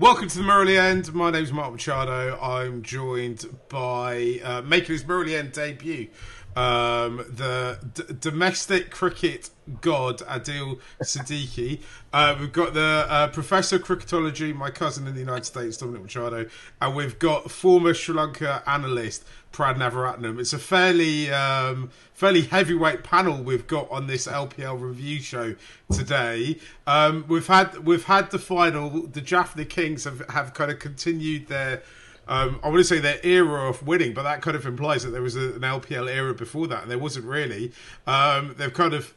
Welcome to the Murali End. My name is Mark Machado. I'm joined by uh, making his Murali End debut, um, the d- domestic cricket god Aadhil Siddhique. Uh, we've got the uh, professor of cricketology, my cousin in the United States, Dominic Machado, and we've got former Sri Lanka analyst Prad Navaratnam. It's a fairly um, fairly heavyweight panel we've got on this LPL review show today. Um, we've had we've had the final. The Jaffna Kings have have kind of continued their. Um, I want to say their era of winning, but that kind of implies that there was a, an LPL era before that, and there wasn't really. Um, they've kind of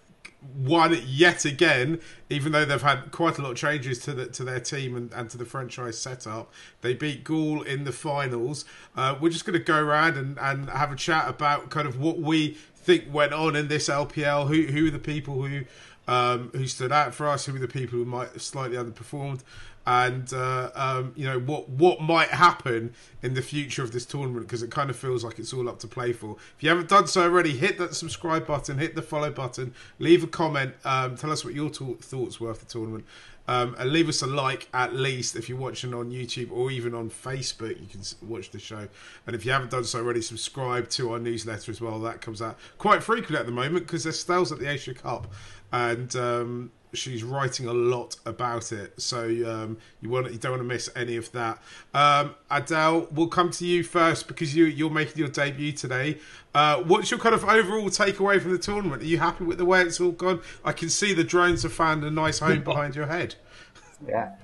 won yet again, even though they've had quite a lot of changes to the, to their team and, and to the franchise setup. They beat Galle in the finals. Uh, we're just going to go around and, and have a chat about kind of what we think went on in this LPL. Who who are the people who um, who stood out for us? Who are the people who might have slightly underperformed? And uh, um, you know what what might happen in the future of this tournament because it kind of feels like it's all up to play for. If you haven't done so already, hit that subscribe button, hit the follow button, leave a comment, um, tell us what your thoughts were of the tournament, um, and leave us a like at least if you're watching on YouTube or even on Facebook. You can watch the show. And if you haven't done so already, subscribe to our newsletter as well. That comes out quite frequently at the moment because there's Stells at the Asia Cup, and um, she's writing a lot about it. So um, you want you don't want to miss any of that. Um, Adele, we'll come to you first because you you're making your debut today. Uh, what's your kind of overall takeaway from the tournament? Are you happy with the way it's all gone? I can see the drones have found a nice home behind your head. Yeah,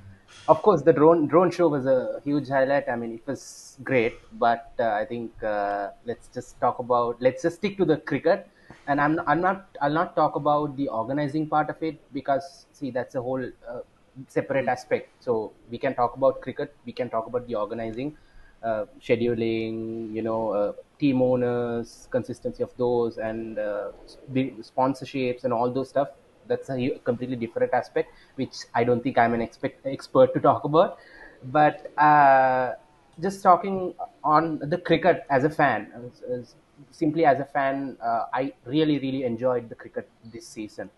of course the drone drone show was a huge highlight. I mean, it was great, but uh, I think uh, let's just talk about let's just stick to the cricket and I'm I'm not I'll not talk about the organizing part of it because see that's a whole uh, separate aspect. So we can talk about cricket, we can talk about the organizing, uh, scheduling, you know, uh, team owners, consistency of those, and uh, sponsorships and all those stuff. That's a completely different aspect, which I don't think I'm an expect, expert to talk about. But uh, just talking on the cricket as a fan, simply as a fan, uh, I really, really enjoyed the cricket this season.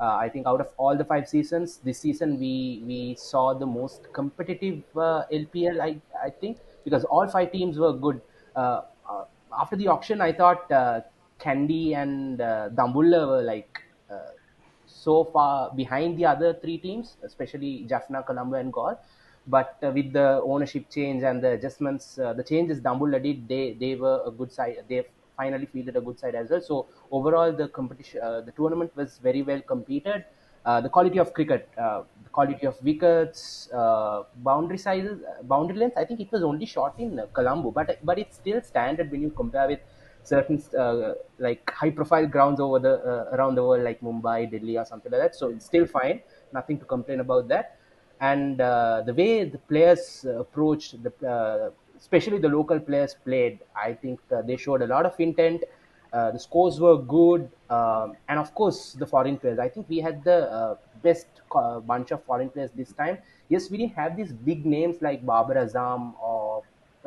Uh, I think out of all the five seasons, this season we we saw the most competitive uh, LPL. I I think because all five teams were good. Uh, uh, after the auction, I thought uh, Kandy and uh, Dambulla were like so far behind the other three teams, especially Jaffna, Colombo, and Galle. But with the ownership change and the adjustments, the changes Dambulla did, they they were a good side. They finally fielded a good side as well. So overall, the competition, uh, the tournament was very well competed. Uh, the quality of cricket, uh, the quality of wickets, uh, boundary sizes, uh, boundary lengths. I think it was only shot in Colombo, but but it's still standard when you compare with certain like high-profile grounds over the around the world, like Mumbai, Delhi, or something like that. So it's still fine. Nothing to complain about that. And the way the players approached the especially the local players played. I think uh, they showed a lot of intent. Uh, the scores were good, um, and of course the foreign players. I think we had the uh, best uh, bunch of foreign players this time. Yes, we didn't have these big names like Babar Azam or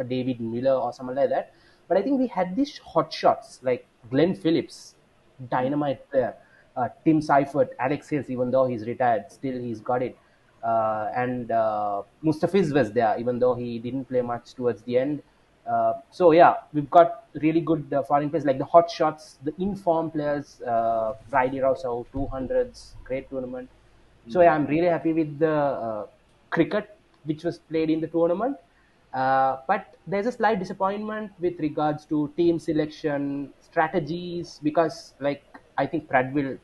David Miller or someone like that, but I think we had these hot shots like Glenn Phillips, dynamite player, uh, Tim Seifert, Alex Hales. Even though he's retired, still he's got it uh, and uh, Mustafiz was there, even though he didn't play much towards the end. Uh, so yeah, we've got really good uh, foreign players like the hot shots, the informed players. Uh, Friday Rossouw, 200s, great tournament. So yeah, I'm really happy with the uh, cricket which was played in the tournament. Uh, but there's a slight disappointment with regards to team selection strategies because, like, I think Pradville uh,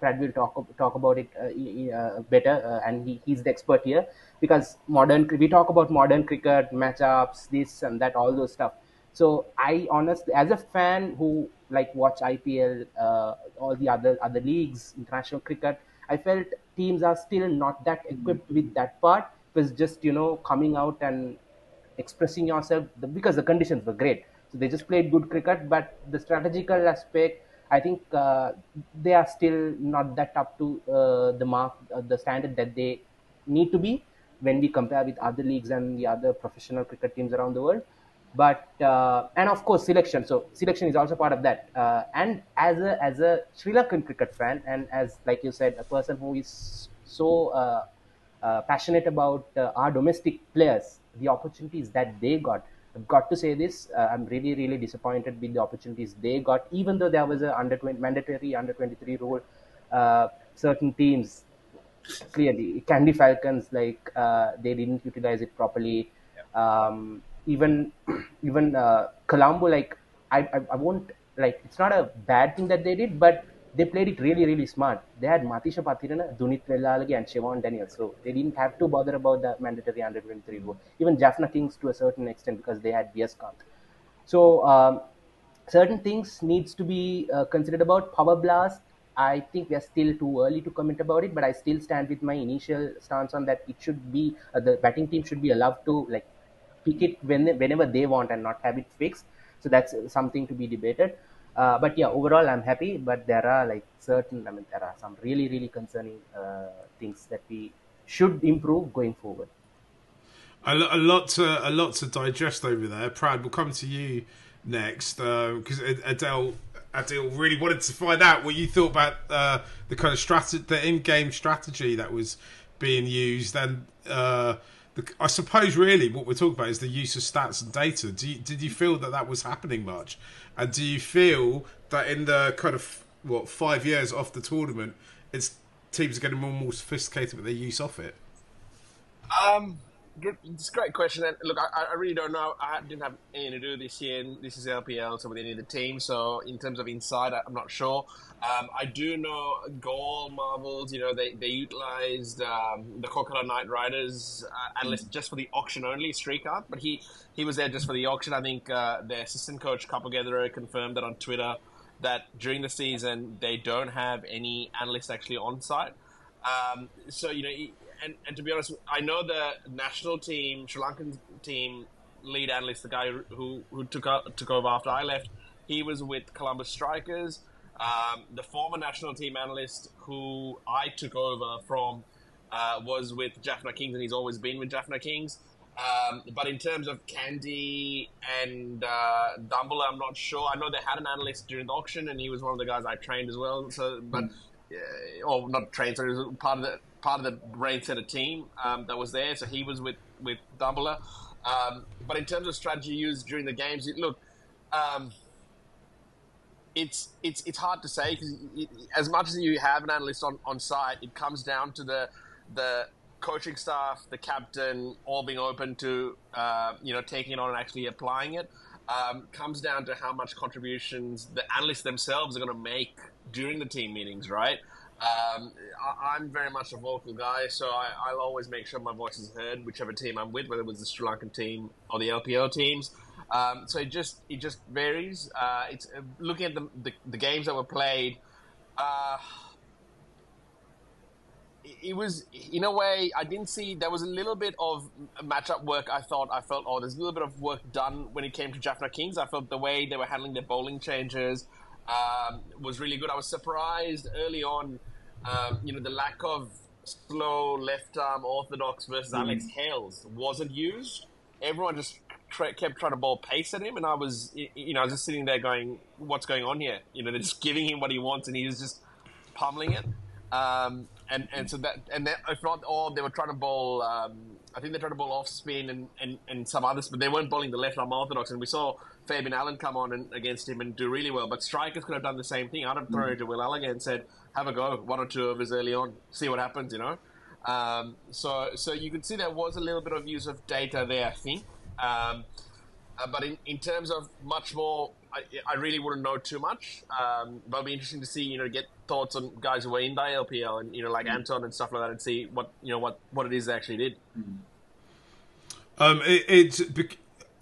Prad will talk talk about it uh, uh, better, and he, he's the expert here because modern we talk about modern cricket matchups, this and that, all those stuff. So I honestly, as a fan who like watch IPL, uh, all the other other leagues, international cricket, I felt teams are still not that equipped with that part. It was just you know coming out and expressing yourself because the conditions were great. So they just played good cricket, but the strategical aspect I think uh, they are still not that up to uh, the mark, uh, the standard that they need to be when we compare with other leagues and the other professional cricket teams around the world. But uh, and of course selection. So selection is also part of that. Uh, and as a as a Sri Lankan cricket fan, and as like you said, a person who is so uh, passionate about our domestic players, the opportunities that they got. I've got to say this. Uh, I'm really, really disappointed with the opportunities they got, even though there was a under 20, mandatory under 23 rule. Uh, certain teams clearly Kandy Falcons like uh, they didn't utilize it properly. Um, even even uh, Colombo like I, I I won't like it's not a bad thing that they did, but they played it really really smart. They had Matheesha Pathirana, Dunith Wellalage, and Shevon Daniel, so they didn't have to bother about the mandatory under 23 rule. Even Jaffna Kings to a certain extent because they had Viyaskanth. So um, certain things needs to be uh, considered about Power Blast I think we are still too early to comment about it, but I still stand with my initial stance on that. It should be uh, the batting team should be allowed to like pick it when whenever they want and not have it fixed. So that's something to be debated. Uh, but yeah, overall I'm happy. But there are like certain, I mean, there are some really really concerning uh, things that we should improve going forward. A, a lot to a lot to digest over there. Prad, we'll come to you next because uh, Adele Aadhil really wanted to find out what you thought about uh, the kind of strategy, the in-game strategy that was being used, and uh, I suppose really what we're talking about is the use of stats and data. You, did you feel that that was happening much, and do you feel that in the kind of what five years off the tournament, it's teams are getting more and more sophisticated with their use of it? Um, it's a great question. And look, I, I, really don't know. I didn't have anything to do this year. And this is LPL, so with any of the team. So in terms of inside, I'm not sure. Um, I do know Galle Marvels. You know, they they utilized um, the Kolkata Knight Riders uh, analyst just for the auction only, Srikant. But he he was there just for the auction. I think uh, their assistant coach Kapugedera confirmed that on Twitter that during the season they don't have any analysts actually on site. Um, so you know, and, and to be honest, I know the national team, Sri Lankan team lead analyst, the guy who who took up, took over after I left, he was with Colombo Strikers. Um, the former national team analyst who I took over from uh, was with Jaffna Kings, and he's always been with Jaffna Kings. Um, but in terms of Kandy and uh, Dambulla, I'm not sure. I know they had an analyst during the auction, and he was one of the guys I trained as well. So, but uh, or not trained, so he was part of the part of the Brain Center team um, that was there. So he was with with Dambulla. Um, but in terms of strategy used during the games, it, look, um, it's it's it's hard to say because as much as you have an analyst on, on site, it comes down to the the coaching staff, the captain, all being open to uh, you know taking it on and actually applying it. Um, comes down to how much contributions the analysts themselves are going to make during the team meetings, right? Um, I, am very much a vocal guy, so I, will always make sure my voice is heard, whichever team I'm with, whether it was the Sri Lankan team or the LPL teams. Um, so it just it just varies. Uh, it's uh, looking at the, the, the games that were played. Uh, it was in a way I didn't see there was a little bit of matchup work. I thought I felt oh there's a little bit of work done when it came to Jaffna Kings. I felt the way they were handling their bowling changes um, was really good. I was surprised early on um, you know, the lack of slow left arm orthodox versus mm. Alex Hales wasn't used. Everyone just tra- kept trying to bowl pace at him, and I was, you know, I was just sitting there going, "What's going on here?" You know, they're just giving him what he wants, and he was just pummeling it. Um, and and so that and that, if not all, they were trying to bowl. Um, I think they tried to bowl off spin and, and, and some others, but they weren't bowling the left arm orthodox. And we saw Fabian Allen come on and, against him and do really well. But strikers could have done the same thing. I'd have thrown mm. it to Will Allen and said, have a go, one or two of us early on, see what happens, you know. Um, so, so you can see there was a little bit of use of data there, I think. Um, uh, but in, in terms of much more, I, I really wouldn't know too much. Um, but it'll be interesting to see, you know, get thoughts on guys who were in the LPL and you know, like mm-hmm. Anton and stuff like that, and see what you know what what it is they actually did. Mm-hmm. Um, it, it's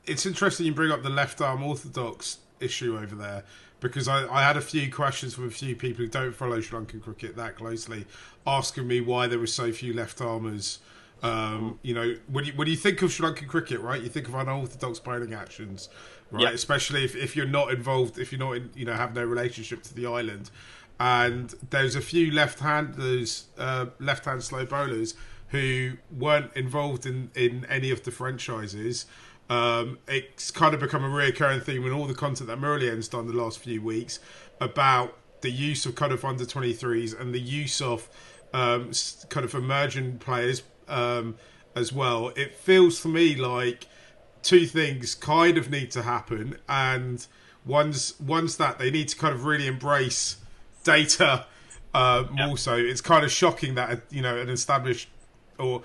it's interesting you bring up the left arm orthodox issue over there because I, I had a few questions from a few people who don't follow Sri Lankan cricket that closely, asking me why there were so few left armers. Um, you know, when you when you think of Sri Lankan cricket, right, you think of unorthodox bowling actions, right? Yep. Especially if, if you're not involved, if you're not in, you know, have no relationship to the island. And there's a few left-handers, uh, left-hand slow bowlers who weren't involved in, in any of the franchises um, it's kind of become a recurring theme in all the content that Murali End's done the last few weeks about the use of kind of under 23s and the use of um, kind of emerging players um, as well. It feels to me like two things kind of need to happen, and one's one's that they need to kind of really embrace data uh, more Yeah. so. It's kind of shocking that you know an established or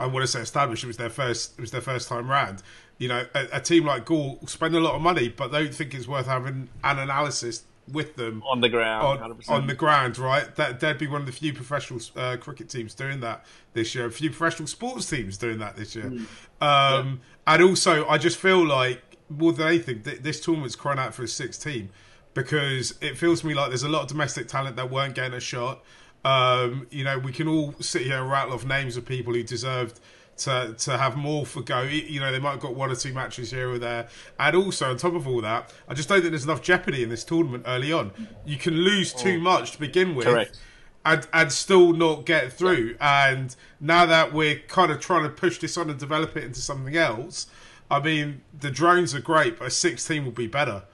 I want to say established. It was their first. It was their first time round. You know, a, a team like Galle spend a lot of money, but don't think it's worth having an analysis with them on the ground, on, 100%. on the ground, right? That they'd be one of the few professional uh, cricket teams doing that this year. A few professional sports teams doing that this year. Um, And also, I just feel like more than anything, th- this tournament's crying out for a sixth team because it feels to me like there's a lot of domestic talent that weren't getting a shot. Um, you know, we can all sit here and rattle off names of people who deserved to to have more for go. You know, they might have got one or two matches here or there. And also, on top of all that, I just don't think there's enough jeopardy in this tournament early on. You can lose too much to begin with. Correct. And, and still not get through. And now that we're kind of trying to push this on and develop it into something else, I mean, the drones are great, but a six team would be better.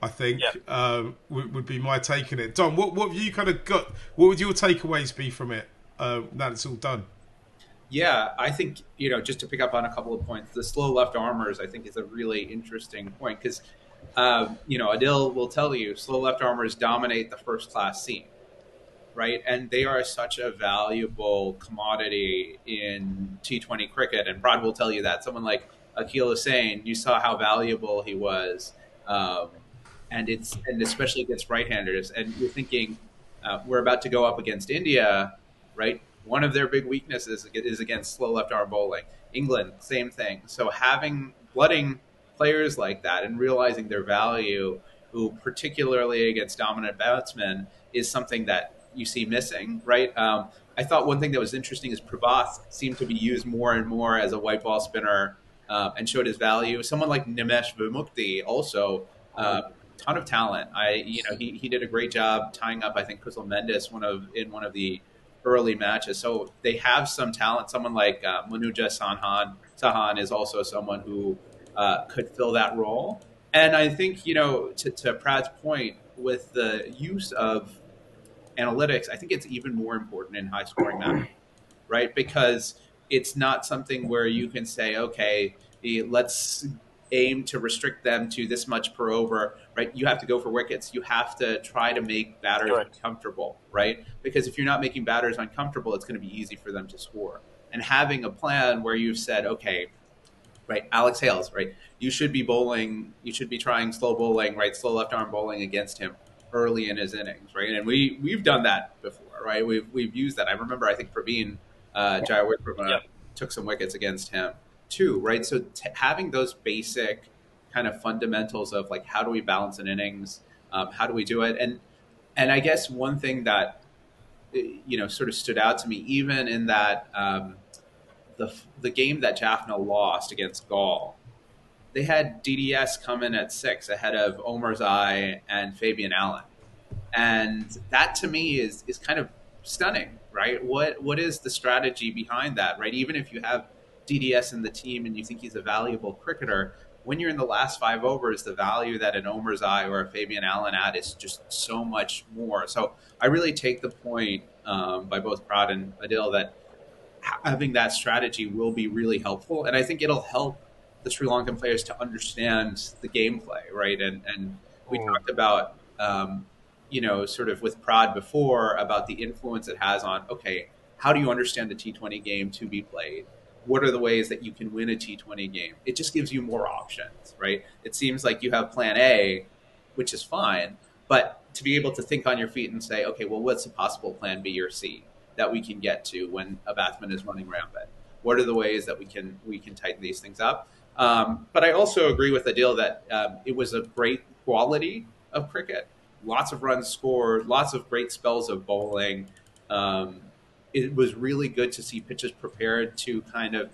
I think um, would, would be my take on it. Don, what what have you kind of got? What would your takeaways be from it uh, now it's all done? Yeah, I think you know just to pick up on a couple of points, the slow left armors I think is a really interesting point because um, you know Aadhil will tell you slow left armors dominate the first class scene, right? And they are such a valuable commodity in T20 cricket, and Prad will tell you that someone like Akeal Hosein, you saw how valuable he was, um, and it's and especially against right-handers, and you're thinking uh, we're about to go up against India, right? One of their big weaknesses is against slow left arm bowling. England, same thing. So having blooding players like that and realizing their value, who particularly against dominant batsmen, is something that you see missing, right? Um, I thought one thing that was interesting is Prabhath seemed to be used more and more as a white ball spinner uh, and showed his value. Someone like Nimesh Vimukthi also. Uh, ton of talent. I, you know, he, he did a great job tying up. I think Kusal Mendis one of in one of the early matches. So they have some talent. Someone like uh, Manuja Sanhan Sahan is also someone who uh, could fill that role. And I think you know, to, to Prad's point, with the use of analytics, I think it's even more important in high scoring matches, right? Because it's not something where you can say, okay, let's aim to restrict them to this much per over, right? You have to go for wickets. You have to try to make batters Correct. uncomfortable, right? Because if you're not making batters uncomfortable, it's going to be easy for them to score. And having a plan where you've said, okay, right, Alex Hales, right, you should be bowling, you should be trying slow bowling, right, slow left arm bowling against him early in his innings, right? And we we've done that before, right? We've we've used that. I remember, I think Praveen uh, Jayawickrama Yep. took some wickets against him too, right? So t- having those basic kind of fundamentals of like how do we balance an innings, um, how do we do it, and and I guess one thing that uh, you know sort of stood out to me, even in that um, the the game that Jaffna lost against Galle, they had DDS come in at six ahead of Omarzai and Fabian Allen, and that to me is is kind of stunning, right? What what is the strategy behind that, right? Even if you have DDS in the team and you think he's a valuable cricketer, when you're in the last five overs, the value that an Omarzai or a Fabian Allen add is just so much more. So I really take the point um, by both Prad and Aadhil that having that strategy will be really helpful, and I think it'll help the Sri Lankan players to understand the gameplay, right? And and we Mm. talked about um, you know sort of with Prad before about the influence it has on okay, how do you understand the T20 game to be played? What are the ways that you can win a T20 game? It just gives you more options, right? It seems like you have plan A, which is fine, but to be able to think on your feet and say, okay, well, what's a possible plan B or C that we can get to when a batsman is running rampant? What are the ways that we can we can tighten these things up? Um, but I also agree with Aadhil that um, it was a great quality of cricket. Lots of runs scored, lots of great spells of bowling. Um, it was really good to see pitches prepared to kind of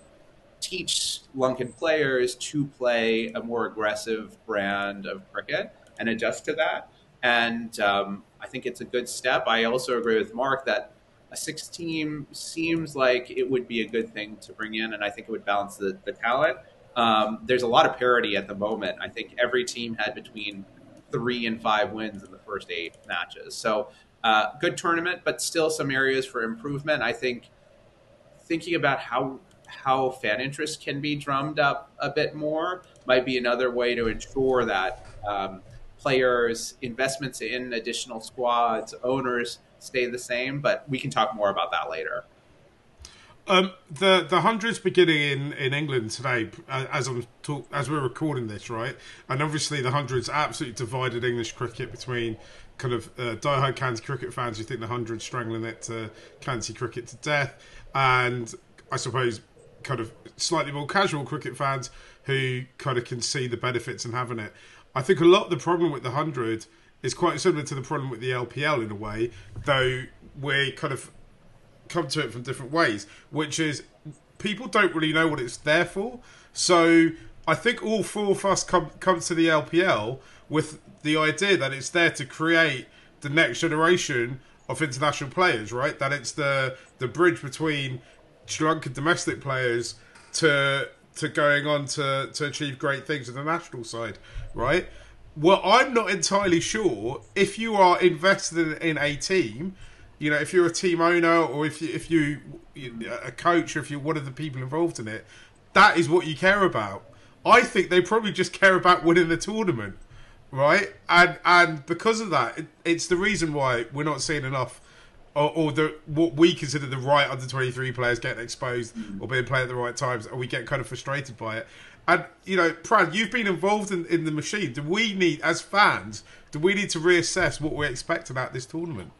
teach Lankan players to play a more aggressive brand of cricket and adjust to that. And um, I think it's a good step. I also agree with Mark that a six team seems like it would be a good thing to bring in, and I think it would balance the, the talent. Um, there's a lot of parity at the moment. I think every team had between three and five wins in the first eight matches. So, uh, good tournament, but still some areas for improvement. I think thinking about how how fan interest can be drummed up a bit more might be another way to ensure that um, players, investments in additional squads, owners stay the same. But we can talk more about that later. Um, the the hundreds beginning in, in England today, uh, as I'm talk, as we're recording this, right? And obviously the hundreds absolutely divided English cricket between kind of uh, diehard cricket fans who think the hundred strangling it to county cricket to death, and I suppose kind of slightly more casual cricket fans who kind of can see the benefits in having it. I think a lot of the problem with the hundred is quite similar to the problem with the LPL in a way, though we kind of come to it from different ways, which is people don't really know what it's there for. So I think all four of us come come to the LPL with the idea that it's there to create the next generation of international players, right? That it's the the bridge between Sri Lankan domestic players to to going on to, to achieve great things on the national side, right? Well, I'm not entirely sure if you are invested in a team, you know, if you're a team owner or if you, if you a coach or if you're one of the people involved in it, that is what you care about. I think they probably just care about winning the tournament, right? And and because of that, it, it's the reason why we're not seeing enough or, or the what we consider the right under twenty three players getting exposed mm. or being played at the right times, and we get kind of frustrated by it. And you know, Prad, you've been involved in, in the machine. Do we need, as fans, do we need to reassess what we expect about this tournament?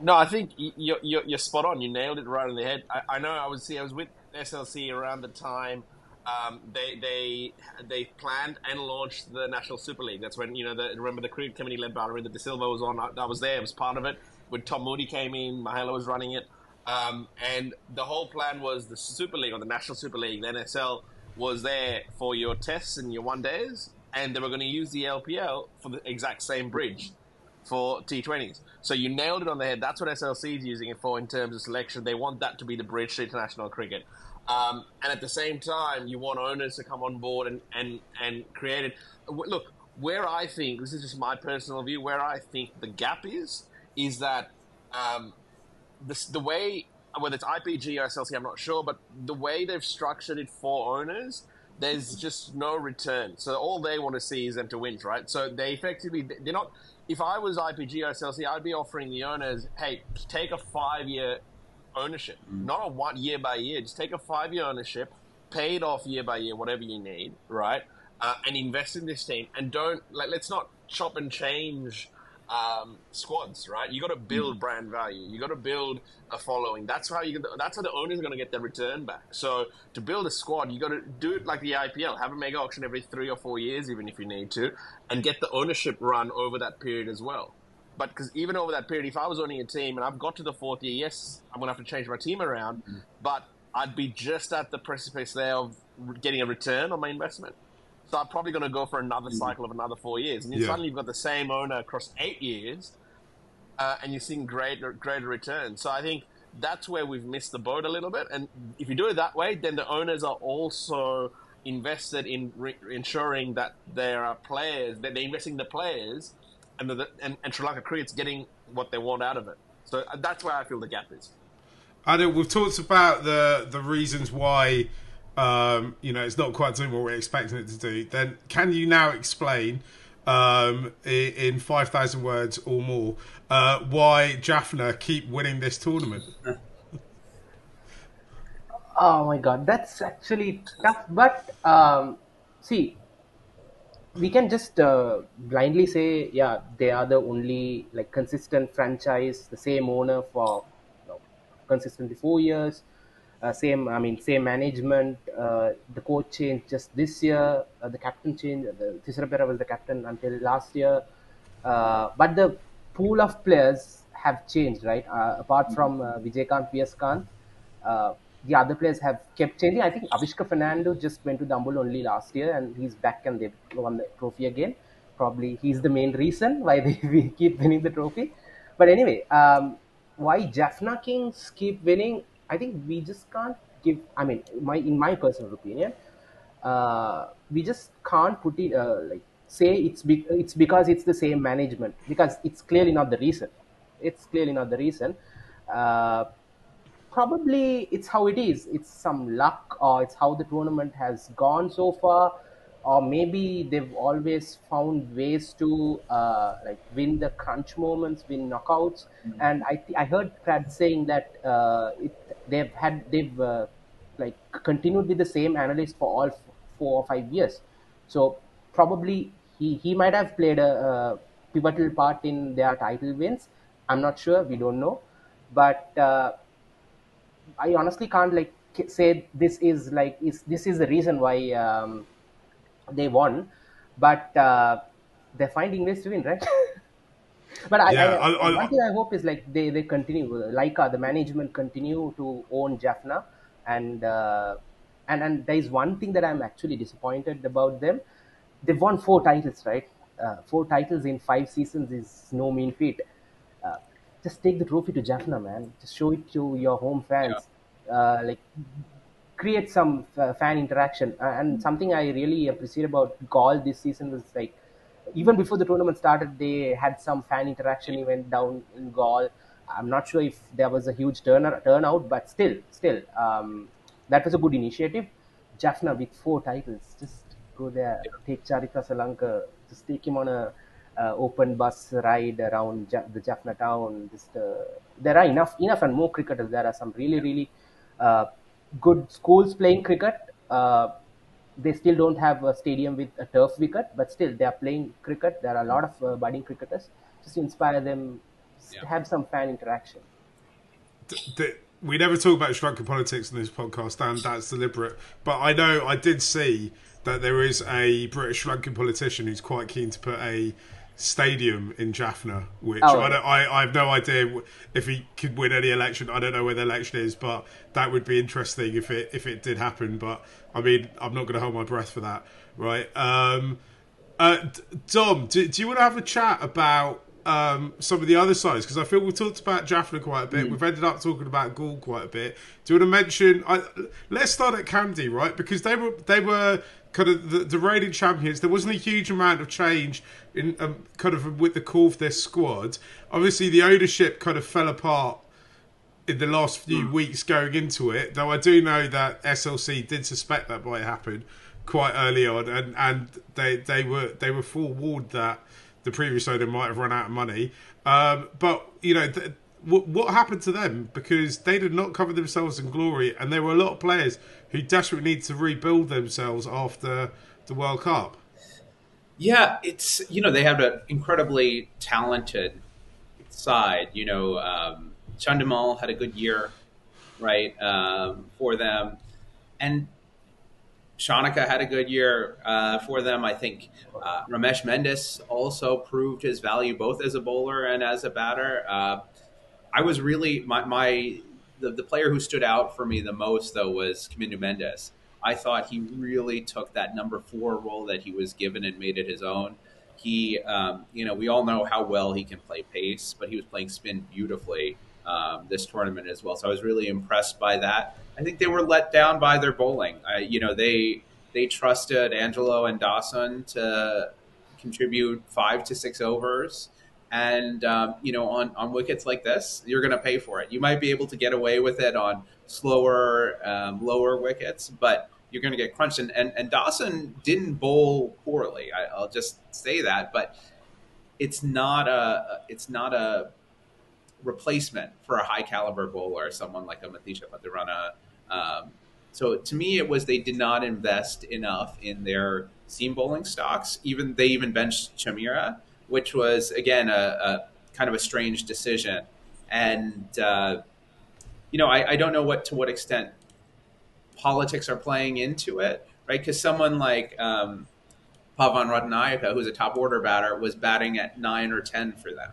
No, I think you're, you're, you're spot on. You nailed it right on the head. I, I know. I was see. I was with SLC around the time um, they they they planned and launched the National Super League. That's when you know the, remember the cricket committee led by Aravinda De Silva was on. I, was there. I was part of it when Tom Moody came in, Mahela was running it. Um, and the whole plan was the Super League or the National Super League, the NSL, was there for your tests and your one days, and they were going to use the LPL for the exact same bridge for T20s. So you nailed it on the head. That's what SLC is using it for in terms of selection. They want that to be the bridge to international cricket. Um, and at the same time, you want owners to come on board and, and, and create it. Look, where I think, this is just my personal view, where I think the gap is, is that um, the, the way, whether it's IPG or SLC, I'm not sure, but the way they've structured it for owners, there's just no return. So all they want to see is them to win, right? So they effectively, they're not, if I was IPG or SLC, I'd be offering the owners, hey, take a five year ownership, mm. not a one year by year, just take a five year ownership, pay it off year by year, whatever you need, right? Uh, and invest in this team and don't, like, let's not chop and change um, squads, right? You got to build mm. brand value. You got to build a following. That's how you. That's how the owners are going to get their return back. So to build a squad, you got to do it like the IPL. Have a mega auction every three or four years, even if you need to, and get the ownership run over that period as well. But because even over that period, if I was owning a team and I've got to the fourth year, yes, I'm going to have to change my team around, mm. but I'd be just at the precipice there of getting a return on my investment. So I'm probably going to go for another mm. cycle of another four years. And yeah. suddenly you've got the same owner across eight years, uh, and you're seeing greater greater returns. So I think that's where we've missed the boat a little bit. And if you do it that way, then the owners are also invested in re- ensuring that there are players that they're investing the players, and the, and, and Sri Lanka cricket's getting what they want out of it. So uh, that's where I feel the gap is. I know we've talked about the the reasons why um, you know, it's not quite doing what we're expecting it to do, then can you now explain um, in, in 5,000 words or more uh, why Jaffna keep winning this tournament? oh my god, that's actually tough. But um, see, we can just uh, blindly say, yeah, they are the only like consistent franchise, the same owner for you know, consistently four years uh, same, I mean, same management. Uh, the coach changed just this year. Uh, the captain changed. The Thisara was the captain until last year. but the pool of players have changed, right? apart from uh, Vijayakanth Viyaskanth, the other players have kept changing. I think Avishka Fernando just went to Dambulla only last year, and he's back and they won the trophy again. Probably he's the main reason why they we keep winning the trophy. But anyway, um, why Jaffna Kings keep winning? I think we just can't give. I mean, my in my personal opinion, uh, we just can't put it uh, like say it's be- it's because it's the same management because it's clearly not the reason. It's clearly not the reason. Uh, probably it's how it is. It's some luck, or it's how the tournament has gone so far, or maybe they've always found ways to uh, like win the crunch moments, win knockouts. Mm-hmm. And I th- I heard Prad saying that uh, it, they've had they've uh, like continued with the same analyst for all f- four or five years. So probably he he might have played a, a pivotal part in their title wins. I'm not sure. We don't know, but uh, I honestly can't like say this is like is this is the reason why um, they won, but uh, they're finding ways to win, right? but I, yeah, I, I, one thing I hope is like they they continue like uh, the management continue to own Jaffna, and uh, and and there is one thing that I'm actually disappointed about them. They've won four titles, right? Uh, four titles in five seasons is no mean feat just take the trophy to Jaffna, man. Just show it to your home fans. Yeah. Uh, like create some uh, fan interaction. Uh, and something I really appreciate about Galle this season was like even before the tournament started, they had some fan interaction event down in Galle. I'm not sure if there was a huge turn turnout, but still, still, um, that was a good initiative. Jaffna with four titles, just go there, take Charith Asalanka, just take him on a uh, open bus ride around ja- the Jaffna town. Just uh, there are enough, enough and more cricketers. There are some really, really uh, good schools playing cricket. Uh, they still don't have a stadium with a turf wicket, but still they are playing cricket. There are a lot of uh, budding cricketers. Just inspire them, yeah. have some fan interaction. The, the, we never talk about Sri Lankan politics in this podcast, and that's deliberate. But I know I did see that there is a British Sri Lankan politician who's quite keen to put a stadium in Jaffna, which oh. I, don't, I, I have no idea if he could win any election. I don't know where the election is, but that would be interesting if it if it did happen. But I mean, I'm not going to hold my breath for that, right? Um, uh, Dom, do, do you want to have a chat about um, some of the other sides because I feel we've talked about Jaffna quite a bit. Mm. We've ended up talking about Galle quite a bit. Do you want to mention? I, let's start at Kandy, right? Because they were they were kind of the, the reigning champions. There wasn't a huge amount of change in um, kind of with the core of their squad. Obviously, the ownership kind of fell apart in the last few mm. weeks going into it. Though I do know that SLC did suspect that might happen quite early on, and, and they they were they were forewarned that the previous owner might have run out of money. Um, but you know. Th- what happened to them because they did not cover themselves in glory, and there were a lot of players who desperately need to rebuild themselves after the World Cup. Yeah, it's you know they have an incredibly talented side. You know, um, Chandimal had a good year, right, um, for them, and Shanaka had a good year uh, for them. I think uh, Ramesh Mendis also proved his value both as a bowler and as a batter. Uh, I was really my, my the, the player who stood out for me the most though was Kamindu Mendis. I thought he really took that number four role that he was given and made it his own. He, um, you know, we all know how well he can play pace, but he was playing spin beautifully um, this tournament as well. So I was really impressed by that. I think they were let down by their bowling. I, you know, they they trusted Angelo and Dawson to contribute five to six overs and um, you know, on on wickets like this, you're going to pay for it. You might be able to get away with it on slower, um, lower wickets, but you're going to get crunched. And, and, and Dawson didn't bowl poorly. I, will just say that, but it's not a it's not a replacement for a high caliber bowler, someone like a Matheesha Pathirana. Um, so to me, it was they did not invest enough in their seam bowling stocks. Even they even benched Chameera which was again a, a kind of a strange decision. And uh, you know, I, I, don't know what to what extent politics are playing into it, right? Because someone like um, Pavan Rathnayake, who's a top order batter, was batting at nine or ten for them,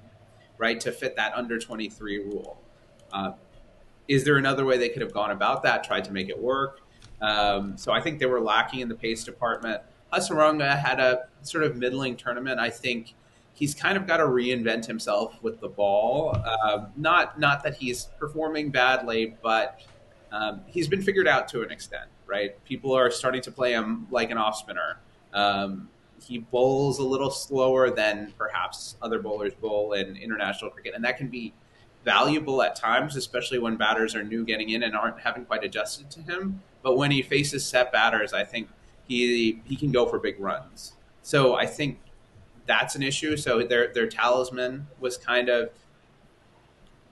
right, to fit that under twenty three rule. Uh, is there another way they could have gone about that? Tried to make it work. Um, so I think they were lacking in the pace department. Hasaranga had a sort of middling tournament. I think he's kind of got to reinvent himself with the ball. Uh, not not that he's performing badly, but um, he's been figured out to an extent, right? People are starting to play him like an off spinner. Um, he bowls a little slower than perhaps other bowlers bowl in international cricket, and that can be valuable at times, especially when batters are new getting in and aren't haven't quite adjusted to him. But when he faces set batters, I think he he can go for big runs. So I think that's an issue. So their their talisman was kind of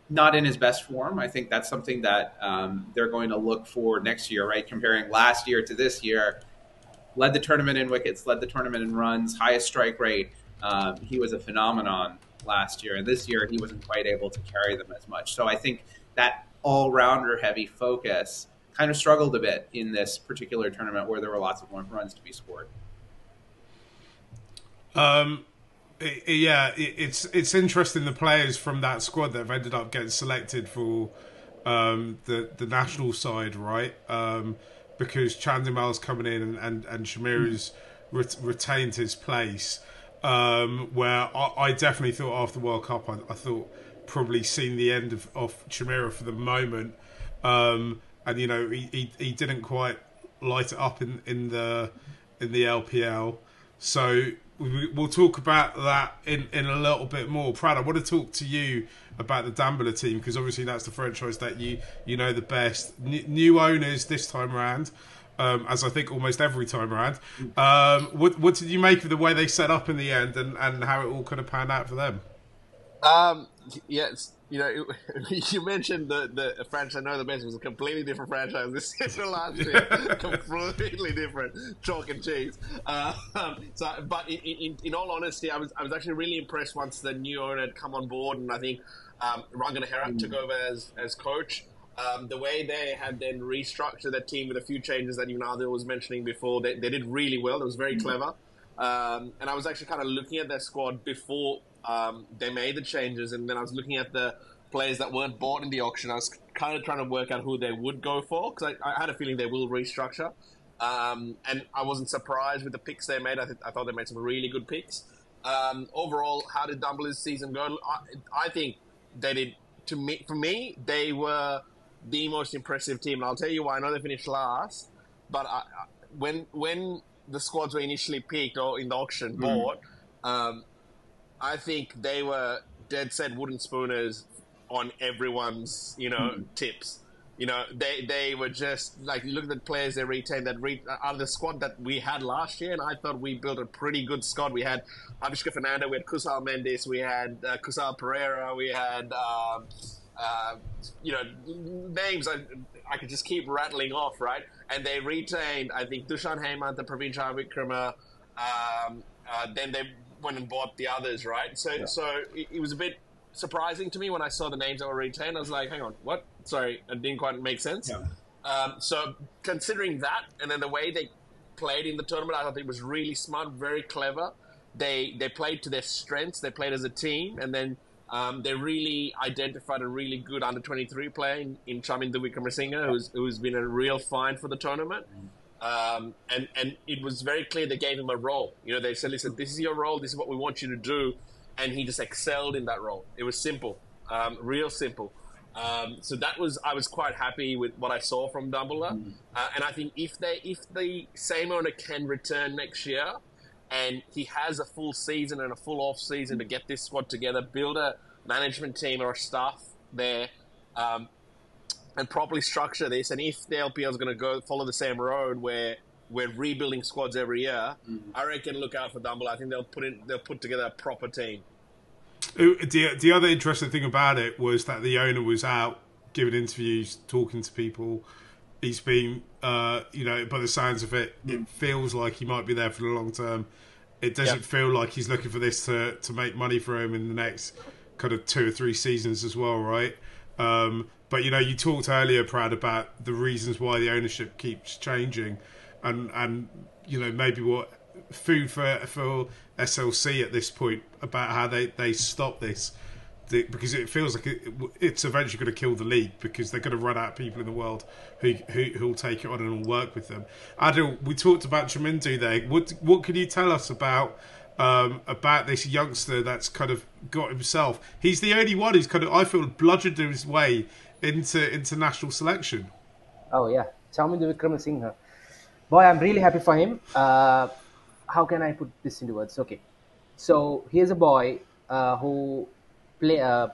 not in his best form. I think that's something that um, they're going to look for next year, right? Comparing last year to this year, led the tournament in wickets, led the tournament in runs, highest strike rate. Um, he was a phenomenon last year, and this year he wasn't quite able to carry them as much. So I think that all rounder heavy focus kind of struggled a bit in this particular tournament where there were lots of runs to be scored. Um, yeah, it's it's interesting the players from that squad that have ended up getting selected for um, the the national side, right? Um, because Chandimal's coming in and and, and ret- retained his place. Um, where I, I, definitely thought after the World Cup, I, I, thought probably seen the end of, of Chameera for the moment. Um, and you know he, he, he didn't quite light it up in, in the in the LPL. So we, will talk about that in, in a little bit more. Prad, I want to talk to you about the Dambulla team because obviously that's the franchise that you you know the best. N- new owners this time around. Um, as I think almost every time around. Um, what, what did you make of the way they set up in the end and, and how it all kind of panned out for them? Um, yes, you know, you mentioned the the franchise I know the best was a completely different franchise this year to last year, completely different, chalk and cheese. Uh, so, but in, in, in, all honesty, I was I was actually really impressed once the new owner had come on board, and I think um, Rangana Herath mm. took over as as coach. Um, the way they had then restructured that team with a few changes that Aadhil was mentioning before, they, they did really well. It was very mm. clever. Um, and I was actually kind of looking at their squad before um, they made the changes, and then I was looking at the players that weren't bought in the auction. I was kind of trying to work out who they would go for because I, I, had a feeling they will restructure. Um, and I wasn't surprised with the picks they made. I, th- I thought they made some really good picks. Um, overall, how did Dambulla's season go? I, I, think they did. To me, for me, they were the most impressive team, and I'll tell you why. I know they finished last, but I, when when the squads were initially picked or in the auction mm. bought, um, I think they were dead set wooden spooners on everyone's you know mm. tips. You know, they they were just like look at the players they retained that re- out of the squad that we had last year, and I thought we built a pretty good squad. We had Avishka Fernando, we had Kusal Mendis, we had uh, Kusal Perera, we had uh, uh, you know names I, I could just keep rattling off, right? And they retained, I think, Dushan Hemant, the Praveen Wikrama. Um, uh, then they went and bought the others, right? So yeah. so it, it was a bit surprising to me when I saw the names that were retained. I was like, hang on, what? Sorry, it didn't quite make sense. Yeah. Um, so considering that, and then the way they played in the tournament, I thought it was really smart, very clever. They they played to their strengths. They played as a team, and then um, they really identified a really good under twenty three player in, in Chamindu Wickramasinghe, who's who's been a real find for the tournament. Um, and and it was very clear they gave him a role. You know, they said, "Listen, this is your role. This is what we want you to do." and he just excelled in that role. It was simple, um, real simple. Um, so that was I was quite happy with what I saw from Dambulla, mm. uh, and I think if they if the same owner can return next year, and he has a full season and a full off season to get this squad together, build a management team or a staff there, um, and properly structure this, and if the LPL is going to go follow the same road where we're rebuilding squads every year, mm. I reckon look out for Dambulla. I think they'll put in they'll put together a proper team. The, the other interesting thing about it was that the owner was out giving interviews, talking to people. He's been, uh, you know, by the signs of it, it feels like he might be there for the long term. It doesn't yep. feel like he's looking for this to, to make money for him in the next kind of two or three seasons as well, right? Um, but you know, you talked earlier, Prad, about the reasons why the ownership keeps changing, and and you know maybe what food for for SLC at this point about how they they stop this because it feels like it, it's eventually going to kill the league because they're going to run out of people in the world who who will take it on and work with them. Aadhil, we talked about Chamindu there. What what can you tell us about um, about this youngster that's kind of got himself? He's the only one who's kind of I feel bludgeoned his way into international selection. Oh yeah, Chamindu Wickramasinghe. Boy, I'm really happy for him. Uh, how can I put this into words? Okay, so here's a boy uh, who play uh,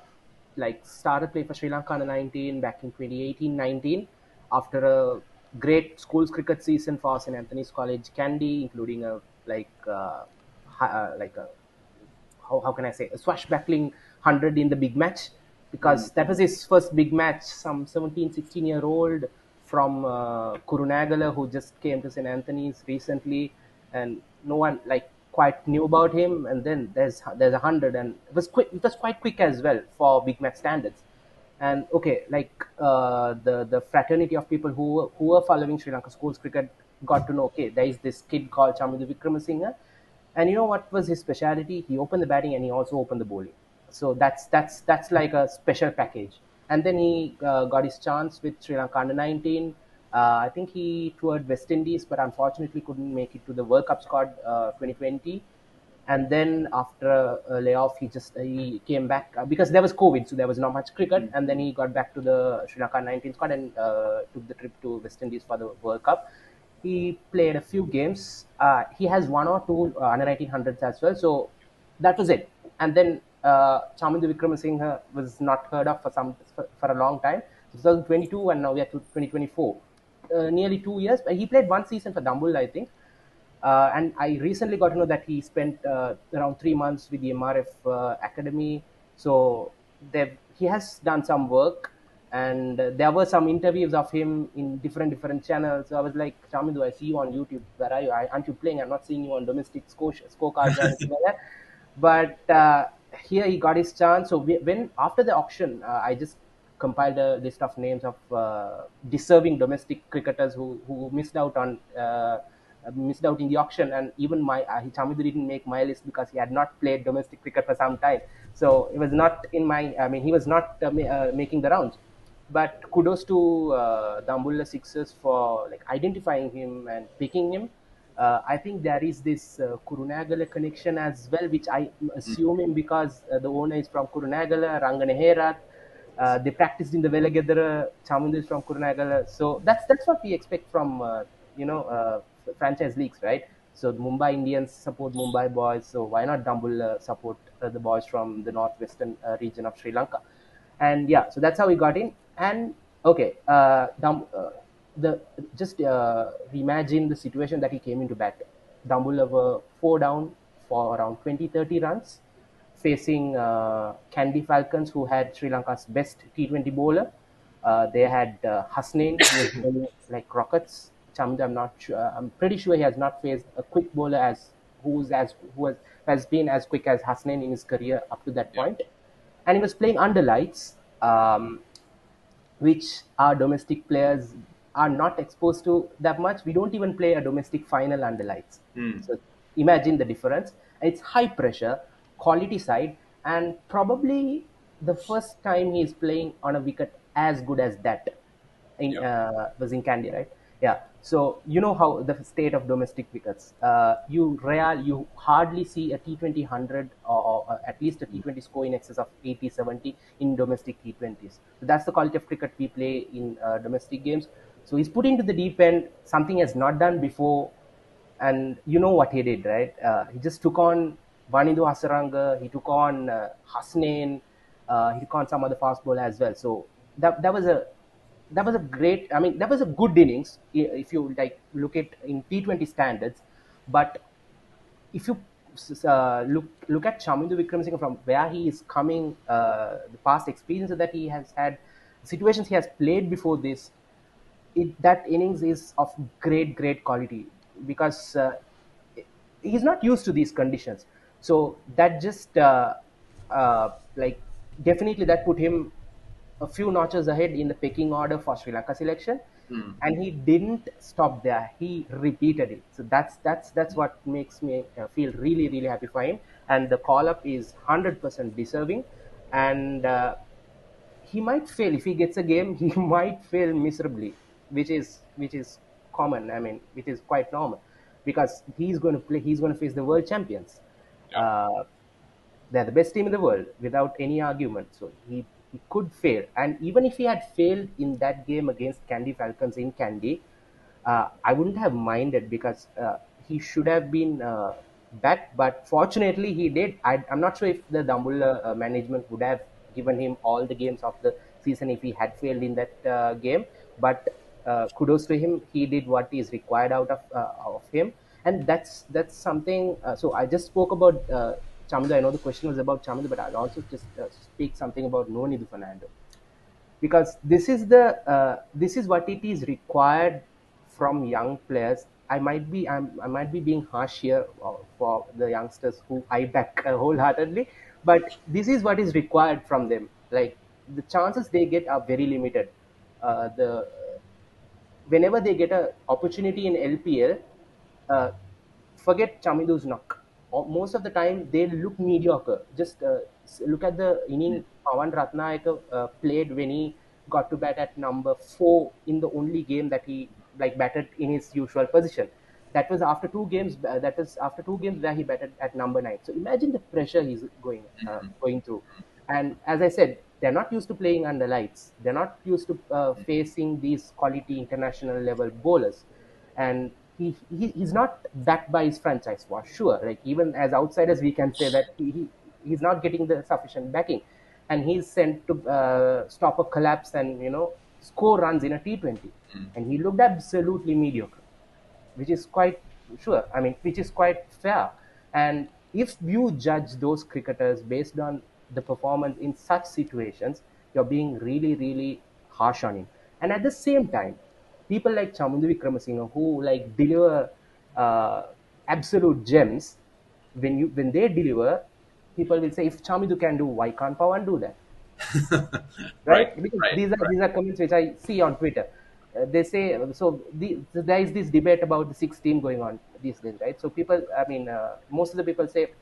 like started play for Sri Lanka under 19 back in 2018-19 after a great schools cricket season for St Anthony's College Kandy, including a like uh, uh, like a how, how can I say a swashbuckling hundred in the big match because that was his first big match. Some 17, 16 year old from uh, Kurunegala who just came to St Anthony's recently, and no one like quite knew about him. And then there's there's a hundred, and it was quick. It was quite quick as well for big match standards. And okay, like uh, the the fraternity of people who who were following Sri Lanka schools cricket got to know. Okay, there is this kid called Chamindu Wickramasinghe, and you know what was his speciality? He opened the batting and he also opened the bowling. So that's that's that's like a special package. And then he uh, got his chance with Sri Lanka under 19. Uh, I think he toured West Indies, but unfortunately couldn't make it to the World Cup squad uh, 2020. And then after a, a layoff, he just he came back uh, because there was COVID, so there was not much cricket. And then he got back to the Sri Lanka 19 squad and uh, took the trip to West Indies for the World Cup. He played a few games. Uh, he has one or two uh, under 1900s as well. So that was it. And then uh, Chamindu Wickramasinghe was not heard of for some for, for a long time. 2022 and now we are to 2024. Uh, nearly two years. But he played one season for Dambulla, I think. Uh, and I recently got to know that he spent uh, around three months with the MRF uh, Academy. So he has done some work, and there were some interviews of him in different different channels. So I was like, Chamindu, I see you on YouTube. Where are you? I, aren't you playing? I'm not seeing you on domestic score scorecards or anything like that. But uh, here he got his chance. So we, when after the auction, uh, I just compiled a list of names of uh, deserving domestic cricketers who who missed out on. Uh, missed out in the auction, and even my uh, Chamindu didn't make my list because he had not played domestic cricket for some time. So it was not in my. I mean, he was not uh, ma- uh, making the rounds. But kudos to uh, the Dambulla Sixers for like identifying him and picking him. Uh, I think there is this uh, Kurunegala connection as well, which I am assuming because uh, the owner is from Kurunegala, Rangana Herath. Uh, they practiced in the Welagedara. Chamindu is from Kurunegala. So that's that's what we expect from uh, you know uh, franchise leagues, right? So the Mumbai Indians support Mumbai boys. So why not Dambulla support uh, the boys from the northwestern uh, region of Sri Lanka? And yeah, so that's how we got in. And okay, uh, Dam, uh, the just uh, reimagine the situation that he came into bat. Dambulla were four down for around 20, 30 runs, facing uh, Kandy Falcons, who had Sri Lanka's best T20 bowler. Uh, they had uh, Hasnain, who was bowling like rockets. Chamd, I'm not sure. I'm pretty sure he has not faced a quick bowler as who's as who has, has been as quick as Hasnain in his career up to that point. And he was playing under lights, um, which our domestic players are not exposed to that much. We don't even play a domestic final under lights. So imagine the difference. It's high pressure, quality side, and probably the first time he is playing on a wicket as good as that in, uh, was in Kandy, right? Yeah. So you know how the state of domestic wickets. Uh, you real, you hardly see a T20 hundred or, or at least a T20 score in excess of 80, 70 in domestic T20s. So that's the quality of cricket we play in uh, domestic games. So he's put into the deep end something has not done before, and you know what he did, right? Uh, he just took on Wanindu Hasaranga, he took on uh, Hasnain, uh, he took on some other fast bowler as well. So that that was a that was a great. I mean, that was a good innings if you like look at in T20 standards. But if you uh, look look at Chamindu Wickramasinghe from where he is coming, uh, the past experiences that he has had, situations he has played before this, it, that innings is of great great quality because uh, he's not used to these conditions. So that just uh, uh, like definitely that put him a few notches ahead in the pecking order for Sri Lanka selection. And he didn't stop there. He repeated it. So that's that's that's what makes me uh, feel really really happy for him. And the call up is hundred percent deserving. And uh, he might fail if he gets a game. He might fail miserably, which is which is common. I mean, which is quite normal because he's going to play. He's going to face the world champions. Uh, they're the best team in the world without any argument. So he, he could fail. And even if he had failed in that game against Kandy Falcons in Kandy, uh, I wouldn't have minded because uh, he should have been uh, back. But fortunately, he did. I, I'm not sure if the Dambulla uh, management would have given him all the games of the season if he had failed in that uh, game. But uh, kudos to him, he did what is required out of of him, and that's that's something. So I just spoke about uh, I know the question was about Chamindu, but I'll also just uh, speak something about Nuwanidu Fernando because this is the uh, this is what it is required from young players. I might be I'm, I might be being harsh here uh, for the youngsters who I back wholeheartedly, but this is what is required from them. Like the chances they get are very limited. Uh, the whenever they get an opportunity in LPL, uh, forget Chamindu's knock. Most of the time, they look mediocre. Just uh, look at the inning Pavan Rathnayake uh, played when he got to bat at number four in the only game that he like batted in his usual position. That was after two games. Uh, that was after two games where he batted at number nine. So imagine the pressure he's going uh, going through. And as I said, they're not used to playing under lights. They're not used to uh, facing these quality international level bowlers. And he, he he's not backed by his franchise for sure. Like even as outsiders, we can say that he, he he's not getting the sufficient backing, and he's sent to uh, stop a collapse and you know score runs in a T20, and he looked absolutely mediocre which is quite sure. I mean, which is quite fair. And if you judge those cricketers based on the performance in such situations, you're being really, really harsh on him. And at the same time, people like Chamindu Wickramasinghe who like deliver uh, absolute gems, when you when they deliver, people will say, if Chamindu can do, why can't Pavan do that? right? Right, Because right, these are right. these are comments which I see on Twitter. Uh, they say so. The, so there is this debate about the six team going on these days, right? So people, I mean, uh, most of the people say